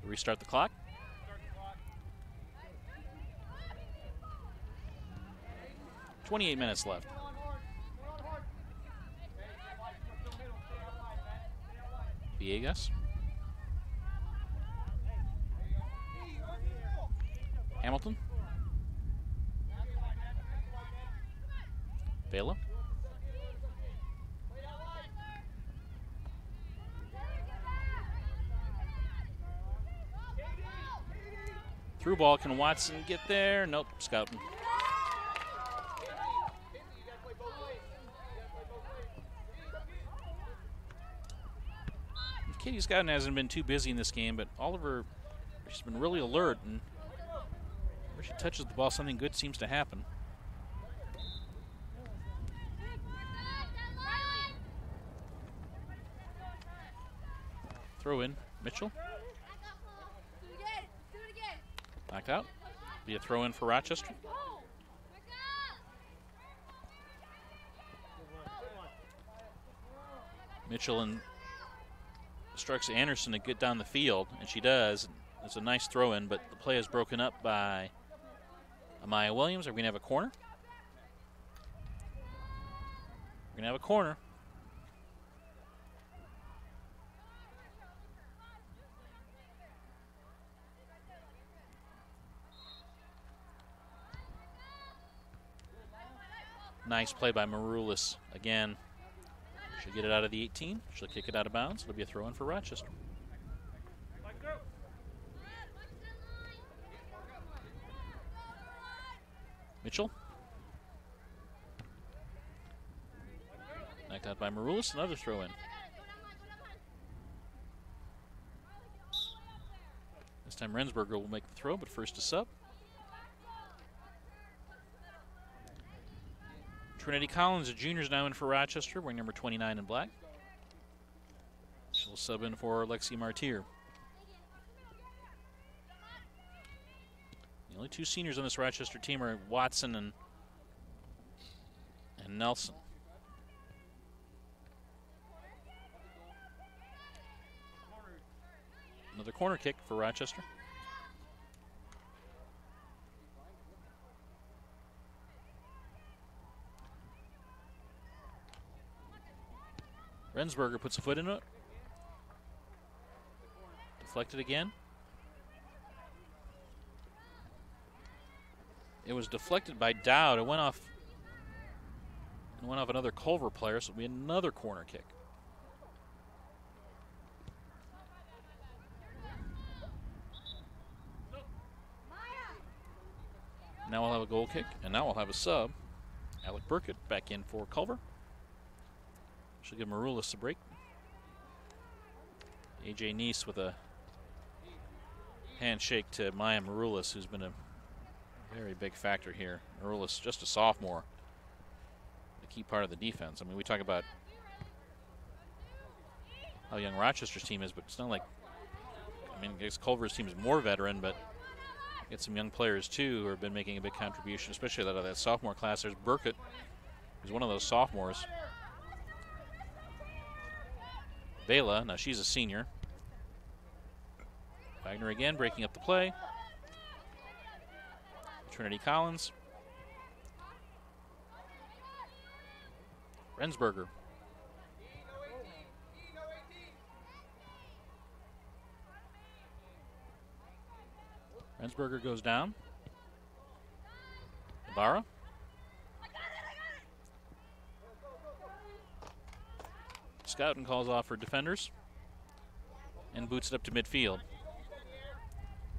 restart the clock. Twenty-eight minutes left. Villegas. Hamilton. Vela. Through ball. Can Watson get there? Nope. Schouten. Katie Schouten hasn't been too busy in this game, but Oliver, she's been really alert, and where she touches the ball, something good seems to happen. Throw in, Mitchell. Out. Be a throw in for Rochester. Mitchell and instructs Anderson to get down the field, and she does. It's a nice throw in, but the play is broken up by Amaya Williams. Are we going to have a corner? We're going to have a corner. Nice play by Marulis again. She'll get it out of the 18. She'll kick it out of bounds. It'll be a throw in for Rochester. Mitchell. Knocked out by Marulis. Another throw in. This time Rensberger will make the throw, but first to sub. Trinity Collins, a junior, is now in for Rochester, wearing number 29 in black. She'll sub in for Lexi Martier. The only two seniors on this Rochester team are Watson and and Nelson. Another corner kick for Rochester. Rensberger puts a foot in it. Deflected again. It was deflected by Dowd. It went off it went off another Culver player, so it'll be another corner kick. Now we'll have a goal kick, and now we'll have a sub. Alec Burkett back in for Culver. She'll give Marulis a break. AJ Nice with a handshake to Maya Marulis, who's been a very big factor here. Marulis, just a sophomore, a key part of the defense. I mean, we talk about how young Rochester's team is, but it's not like, I mean, I guess Culver's team is more veteran, but get some young players too who have been making a big contribution, especially out of that sophomore class. There's Burkett, who's one of those sophomores. Vela, now she's a senior. Wagner again breaking up the play. Trinity Collins. Rensberger. Rensberger goes down. Ibarra. Schouten calls off for defenders and boots it up to midfield.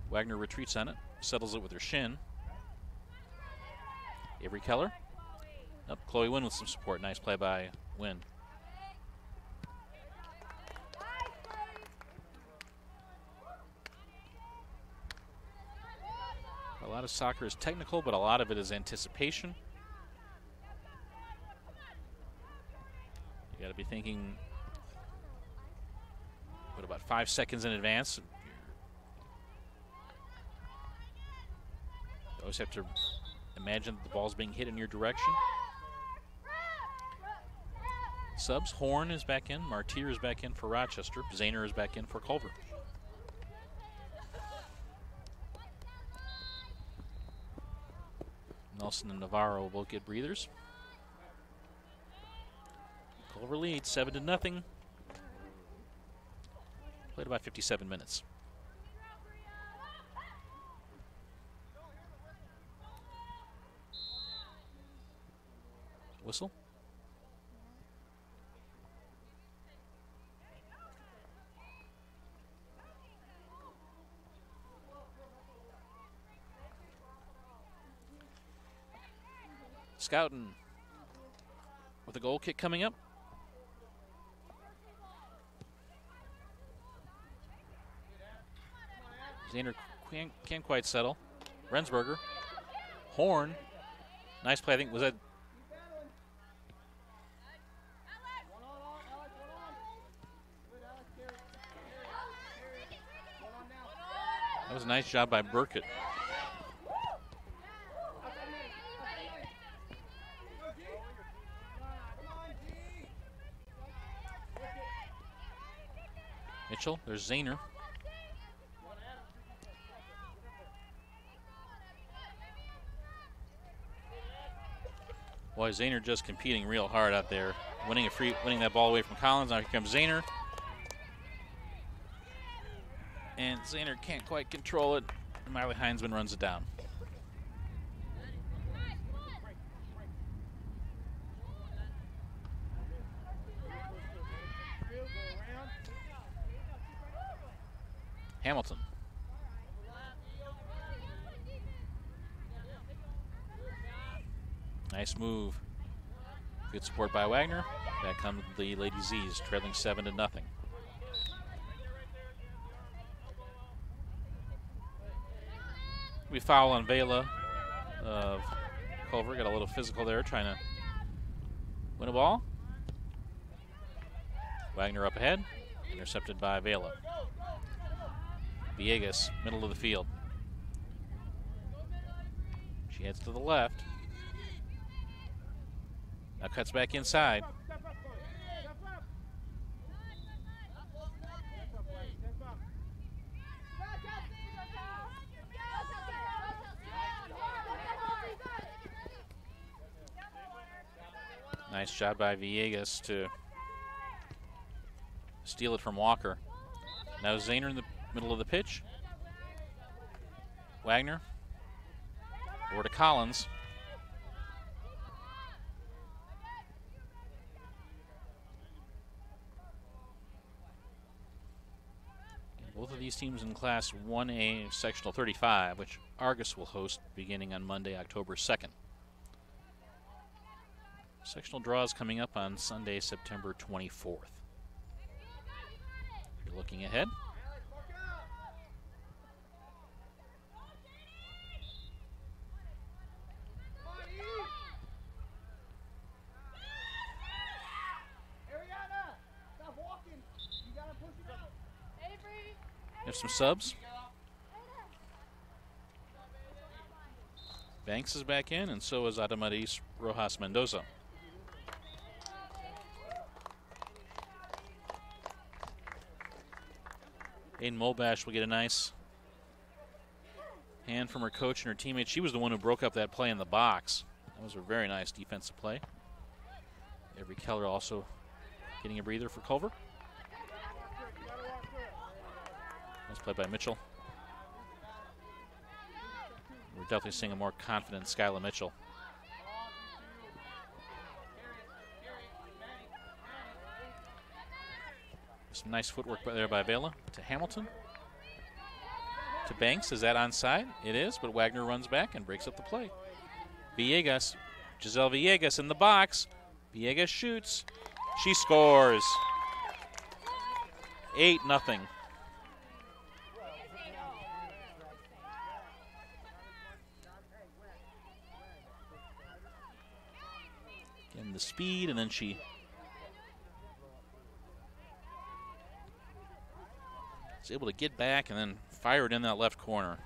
Wagner retreats on it, settles it with her shin. Avery Keller. Up, Chloe Wynn with some support. Nice play by Wynn. A lot of soccer is technical, but a lot of it is anticipation. be thinking, what, about five seconds in advance? You always have to imagine that the ball's being hit in your direction. Subs, Horn is back in, Martier is back in for Rochester, Zahner is back in for Culver. Nelson and Navarro will get breathers. Culver leads seven to nothing. Played about 57 minutes. Whistle. Schouten with a goal kick coming up. Zahner can't, can't quite settle. Rensberger. Horn. Nice play. I think was that. That was a nice job by Burkett. Mitchell, there's Zahner. Boy, just competing real hard out there, winning a free, winning that ball away from Collins. Now here comes Zahner, and Zahner can't quite control it. Miley Heinzman runs it down. Hamilton. Nice move. Good support by Wagner. Back come the Lady Z's, trailing seven to nothing. We foul on Vela of Culver. Got a little physical there, trying to win a ball. Wagner up ahead, intercepted by Vela. Villegas, middle of the field. She heads to the left. Now cuts back inside. Nice job by Villegas to steal it from Walker. Now Zahner in the middle of the pitch. Wagner. Over to Collins. Both of these teams in Class 1A Sectional 35, which Argus will host beginning on Monday, October 2nd. Sectional draws coming up on Sunday, September 24th. You're looking ahead. Subs. Banks is back in, and so is Adamaris Rojas Mendoza. Aiden Molbash will get a nice hand from her coach and her teammate. She was the one who broke up that play in the box. That was a very nice defensive play. Avery Keller also getting a breather for Culver. Nice play by Mitchell. We're definitely seeing a more confident Skylar Mitchell. Some nice footwork there by Vela to Hamilton. To Banks. Is that onside? It is, but Wagner runs back and breaks up the play. Villegas. Giselle Villegas in the box. Villegas shoots. She scores. 8 nothing. The speed, and then she is able to get back and then fire it in that left corner.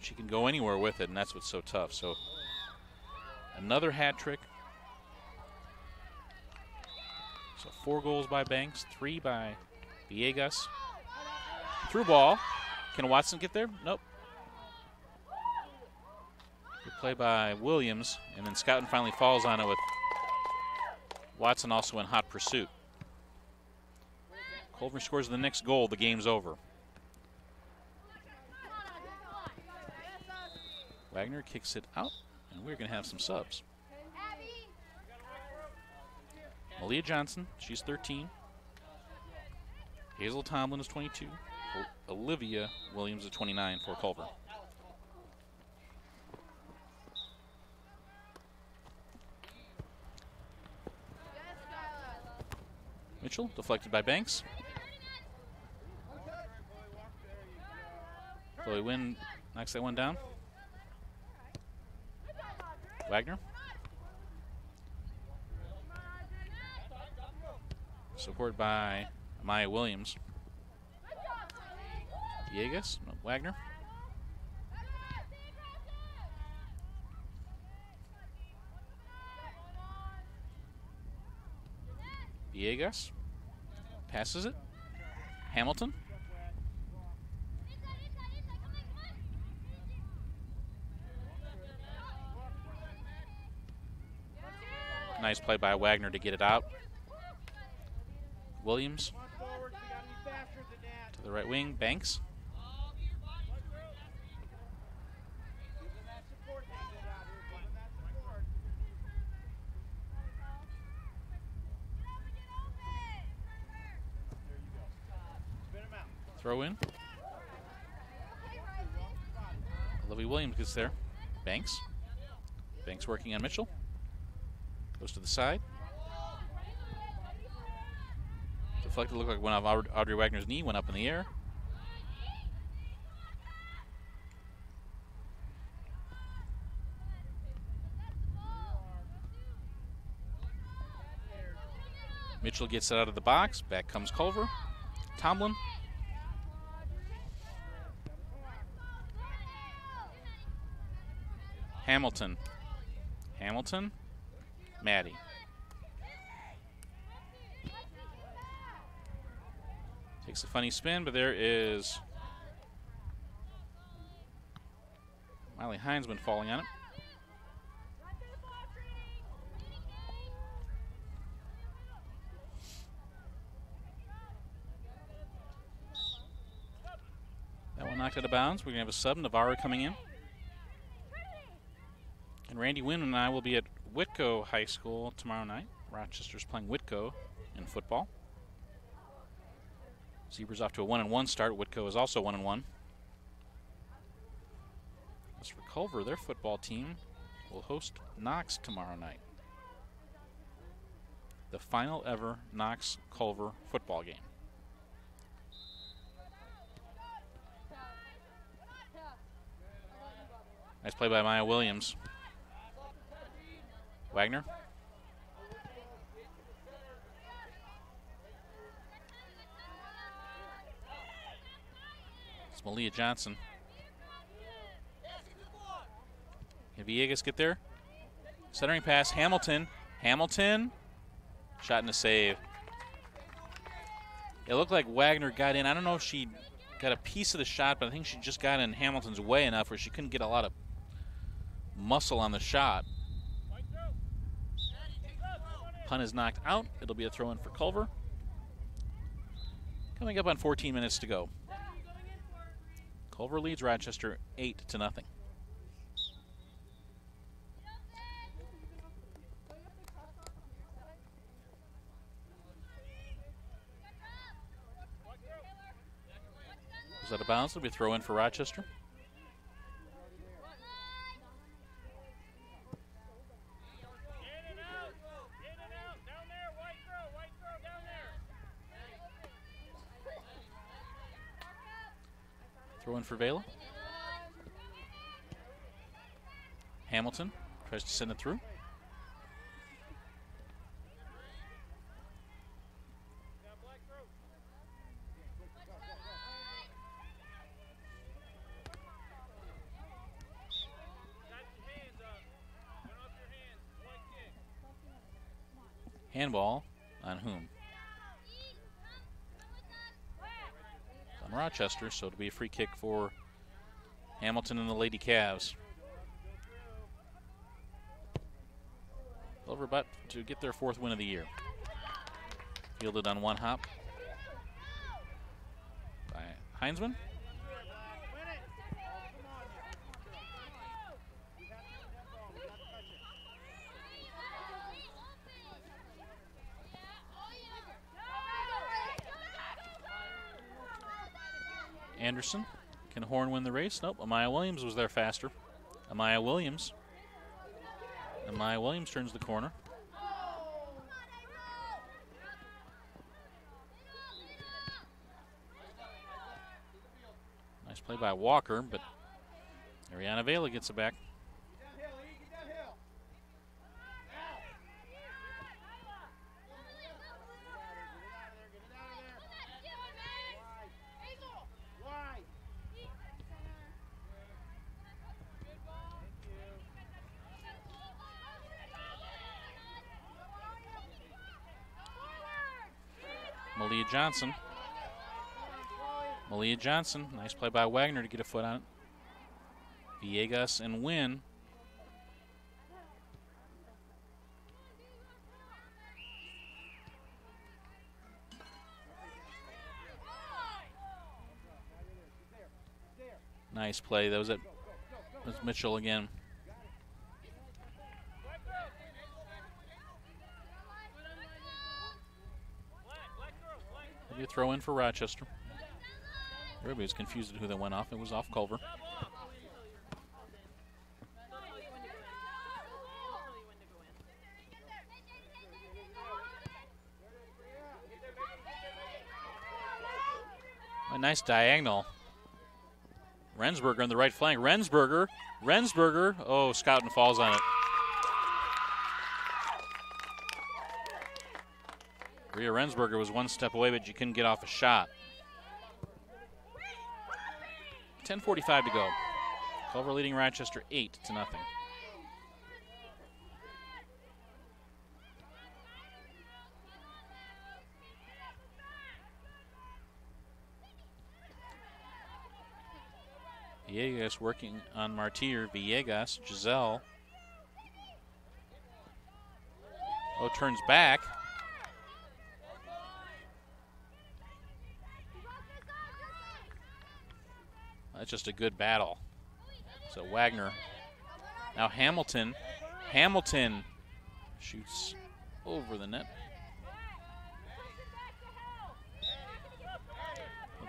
She can go anywhere with it, and that's what's so tough. So another hat trick. So four goals by Banks, three by Villegas. Through ball. Can Watson get there? Nope. Play by Williams, and then Schouten finally falls on it with Watson also in hot pursuit. Culver scores the next goal, the game's over. Wagner kicks it out, and we're going to have some subs. Malia Johnson, she's 13. Hazel Tomlin is 22. Olivia Williams is 29 for Culver. Mitchell deflected by Banks. Chloe Wynn knocks that one down. Wagner. Supported by Maya Williams. Villegas, no, Wagner. Villegas passes it. Hamilton. Nice play by Wagner to get it out. Williams to the right wing. Banks. Throw in. Olivia Williams gets there. Banks. Banks working on Mitchell. Goes to the side. Deflected looked like one of Audrey Wagner's knee went up in the air. Mitchell gets it out of the box. Back comes Culver. Tomlin Hamilton. Hamilton. Maddie. Takes a funny spin, but there is Miley Heinzman falling on it. That one knocked out of bounds. We're going to have a sub, Navarro coming in. And Randy Wynn and I will be at Whitko High School tomorrow night. Rochester's playing Whitko in football. Zebras off to a one and one start. Whitko is also one and one. As for Culver, their football team will host Knox tomorrow night. The final ever Knox Culver football game. Nice play by Maya Williams. Wagner. It's Malia Johnson. Can Villegas get there? Centering pass, Hamilton. Hamilton. Shot and a save. It looked like Wagner got in. I don't know if she got a piece of the shot, but I think she just got in Hamilton's way enough where she couldn't get a lot of muscle on the shot. Punt is knocked out. It'll be a throw in for Culver. Coming up on 14 minutes to go. Culver leads Rochester 8 to nothing. Is that a bounce? It'll be a throw in for Rochester. Throw in for Vela. Hamilton tries to send it through. Handball Chester, so it'll be a free kick for Hamilton and the Lady Cavs. Overbutt to get their fourth win of the year. Fielded on one hop by Heinzman. Anderson. Can Horn win the race? Nope. Amaya Williams was there faster. Amaya Williams. Amaya Williams turns the corner. Nice play by Walker, but Ariana Vela gets it back. Malia Johnson. Malia Johnson, nice play by Wagner to get a foot on it. Villegas and Wynn. Nice play. That was it. Was Mitchell again. Maybe a throw in for Rochester. Everybody was confused at who that went off. It was off Culver. A nice diagonal. Rensberger on the right flank. Rensberger. Rensberger. Oh, Schouten falls on it. Rhea Rensberger was one step away, but you couldn't get off a shot. 10.45 to go. Culver leading Rochester 8 to nothing. Villegas working on Martier. Villegas, Giselle. Oh, turns back. That's just a good battle. So Wagner. Now Hamilton. Hamilton shoots over the net.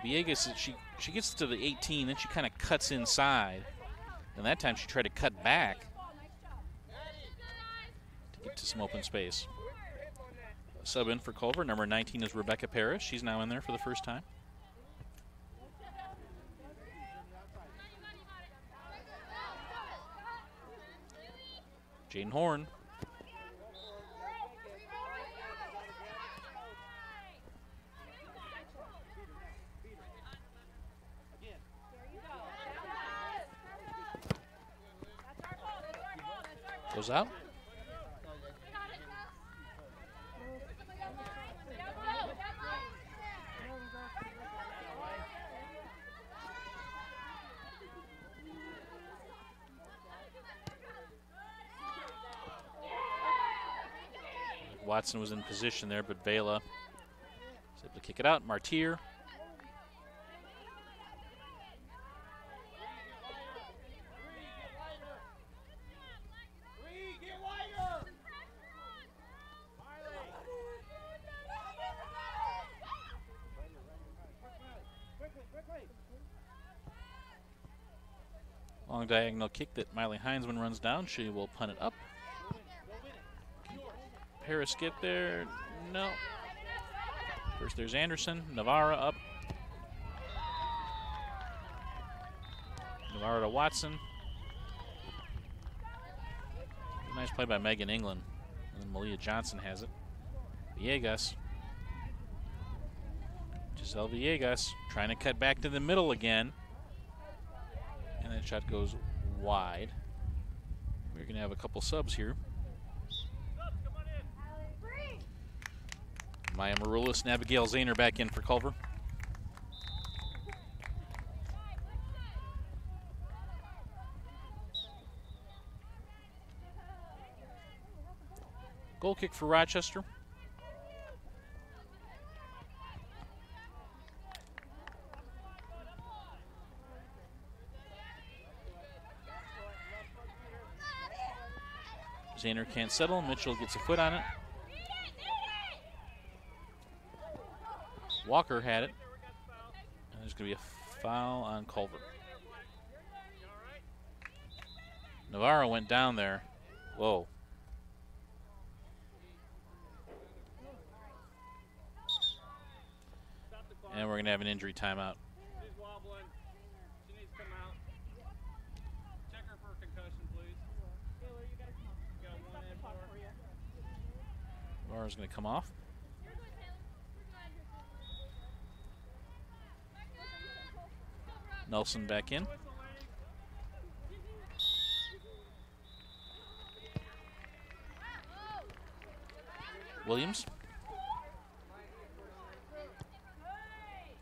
Villegas, she, she gets to the 18, then she kind of cuts inside. And that time she tried to cut back to get to some open space. Sub in for Culver. Number 19 is Rebecca Parrish. She's now in there for the first time. Jaden Horn. Goes out. Watson was in position there, but Vela is able to kick it out. Martier. Long diagonal kick that Miley Heinzman runs down. She will punt it up. Harris get there? No. First there's Anderson. Navarro up. Navarro to Watson. Nice play by Megan England. And then Malia Johnson has it. Villegas. Giselle Villegas trying to cut back to the middle again. And that shot goes wide. We're going to have a couple subs here. Maya Marulis and Abigail Zahner back in for Culver. Goal kick for Rochester. Zahner can't settle. Mitchell gets a foot on it. Walker had it. And there's going to be a foul on Culver. Navarro went down there. Whoa. And we're going to have an injury timeout. Navarro's going to come off. Nelson back in. Williams.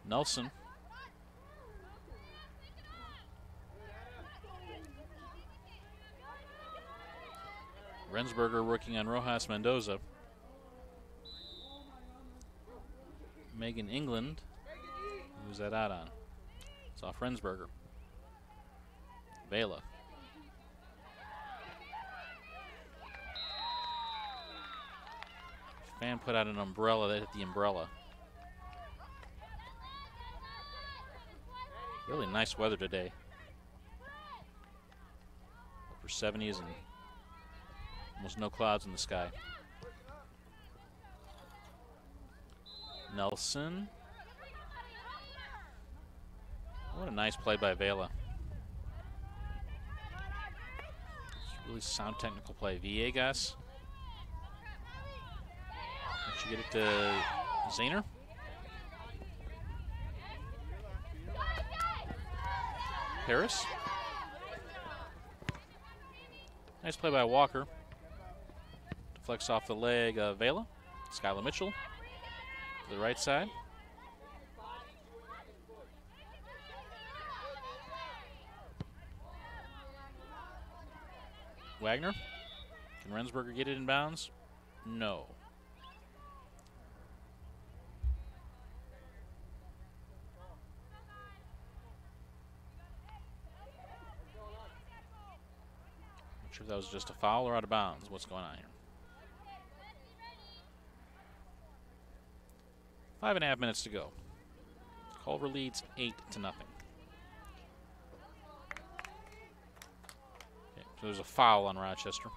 Nelson. Rensberger working on Rojas Mendoza. Megan England. Who's that out on? It's off Rensberger. Vela. Fan put out an umbrella. They hit the umbrella. Really nice weather today. Upper 70s and almost no clouds in the sky. Nelson. What a nice play by Vela. Really sound technical play. Villegas. Should get it to Zahner. Harris. Nice play by Walker. Deflects off the leg of Vela. Skylar Mitchell to the right side. Wagner. Can Rensberger get it in bounds? No. Not sure if that was just a foul or out of bounds. What's going on here? Five and a half minutes to go. Culver leads eight to nothing. Okay, there's a foul on Rochester.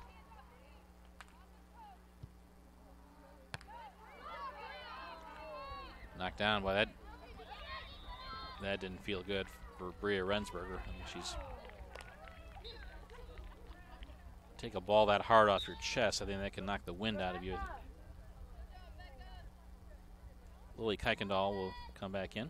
Knocked down. Well, that that didn't feel good for Bria Rensberger. I mean, she's take a ball that hard off your chest. I think that can knock the wind out of you. Lily Kuykendall will come back in.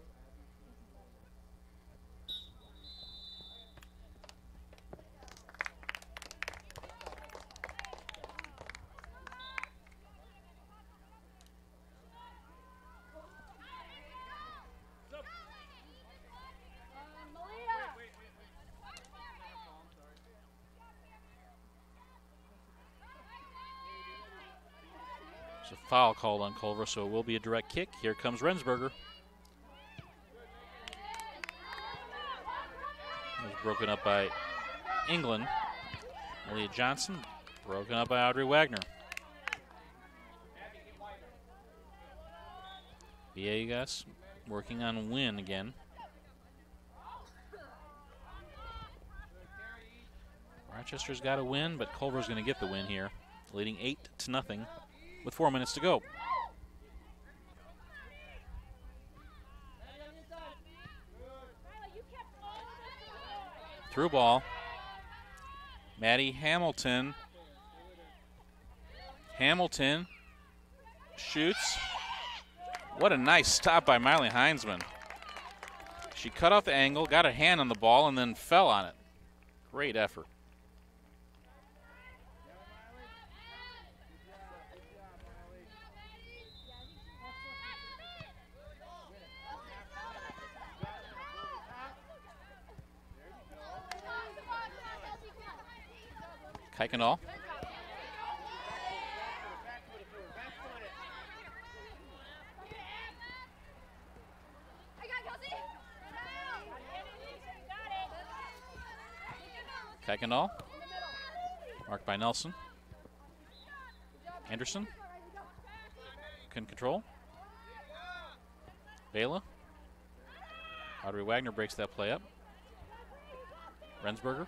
Foul called on Culver, so it will be a direct kick. Here comes Rensberger. It was broken up by England. Leah Johnson broken up by Audrey Wagner. Villegas working on Wynn again. Rochester's got a win, but Culver's going to get the win here, leading eight to nothing with four minutes to go. Through ball. Maddie Hamilton. Hamilton shoots. What a nice stop by Miley Heinzman. She cut off the angle, got a hand on the ball, and then fell on it. Great effort. Taken all. Taken all. Marked by Nelson. Anderson. Can control. Vela. Audrey Wagner breaks that play up. Rensberger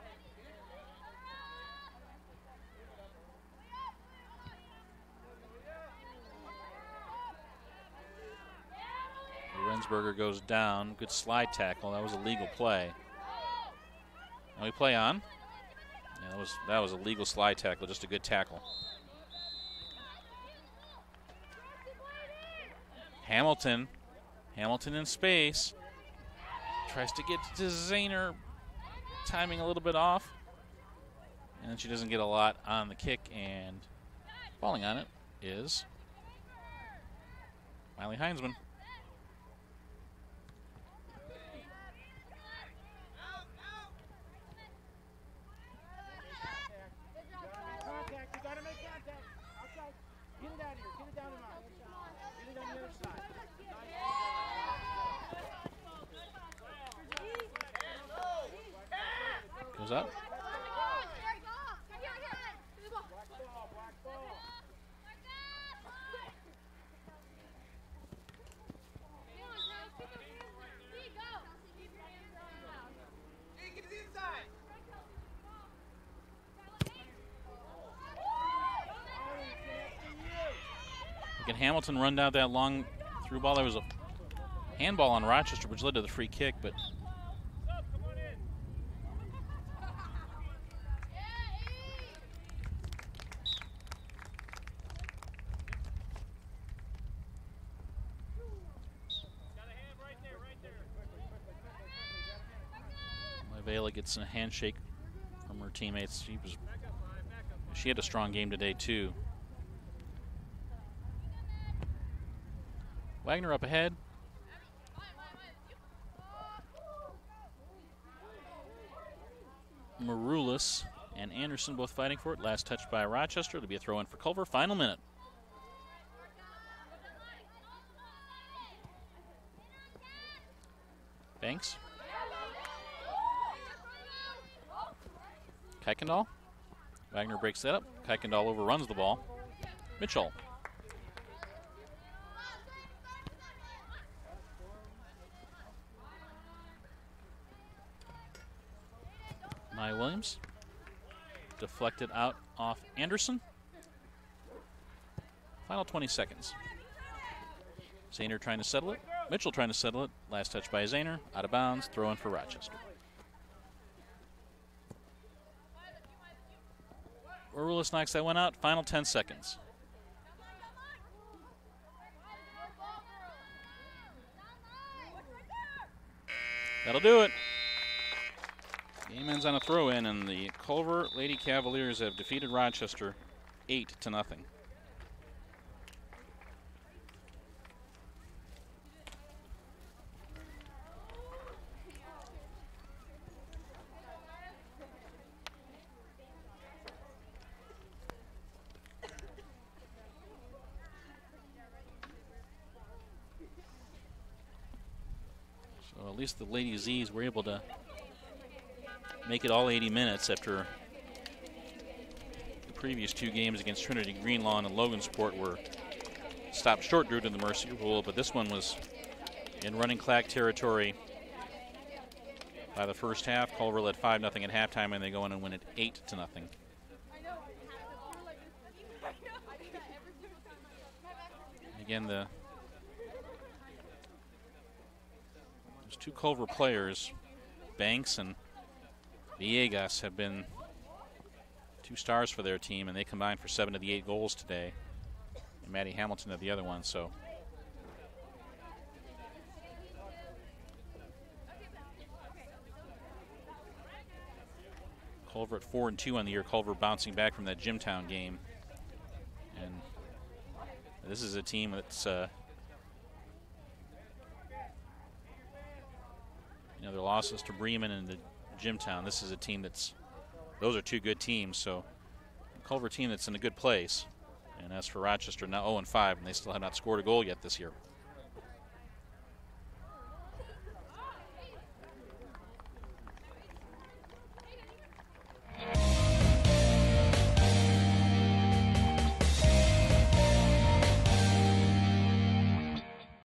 Rensberger goes down. Good slide tackle. That was a legal play. We play on. Yeah, that was that was a legal slide tackle, just a good tackle. Hamilton. Hamilton in space. Tries to get to Zahner. Timing a little bit off. And she doesn't get a lot on the kick, and falling on it is Miley Heinzman. Hamilton run down that long through ball. There was a handball on Rochester, which led to the free kick, but Vela gets a handshake from her teammates. She was she had a strong game today too. Wagner up ahead. Marulis and Anderson both fighting for it. Last touch by Rochester. It'll be a throw in for Culver. Final minute. Banks. Kuykendall. Wagner breaks that up. Kuykendall overruns the ball. Mitchell. Maya Williams. Deflected out off Anderson. Final 20 seconds. Zahner trying to settle it. Mitchell trying to settle it. Last touch by Zahner. Out of bounds. Throw in for Rochester. Marulis knocks that one out. Final 10 seconds. That'll do it. Game ends on a throw in, and the Culver Lady Cavaliers have defeated Rochester 8 to nothing. So at least the Lady Z's were able to make it all 80 minutes after the previous two games against Trinity Greenlawn and Logansport were stopped short due to the mercy rule, but this one was in running clack territory by the first half. Culver led 5 0 at halftime, and they go in and win it 8 to nothing. Again, the there's two Culver players, Banks and Villegas, have been two stars for their team, and they combined for seven of the eight goals today. And Maddie Hamilton of the other one, so. Culver at four and two on the year. Culver bouncing back from that Jimtown game, and this is a team that's uh, you know their losses to Bremen and the Jimtown. This is a team that's those are two good teams. So Culver team that's in a good place. And as for Rochester, now 0 and 5, and they still have not scored a goal yet this year.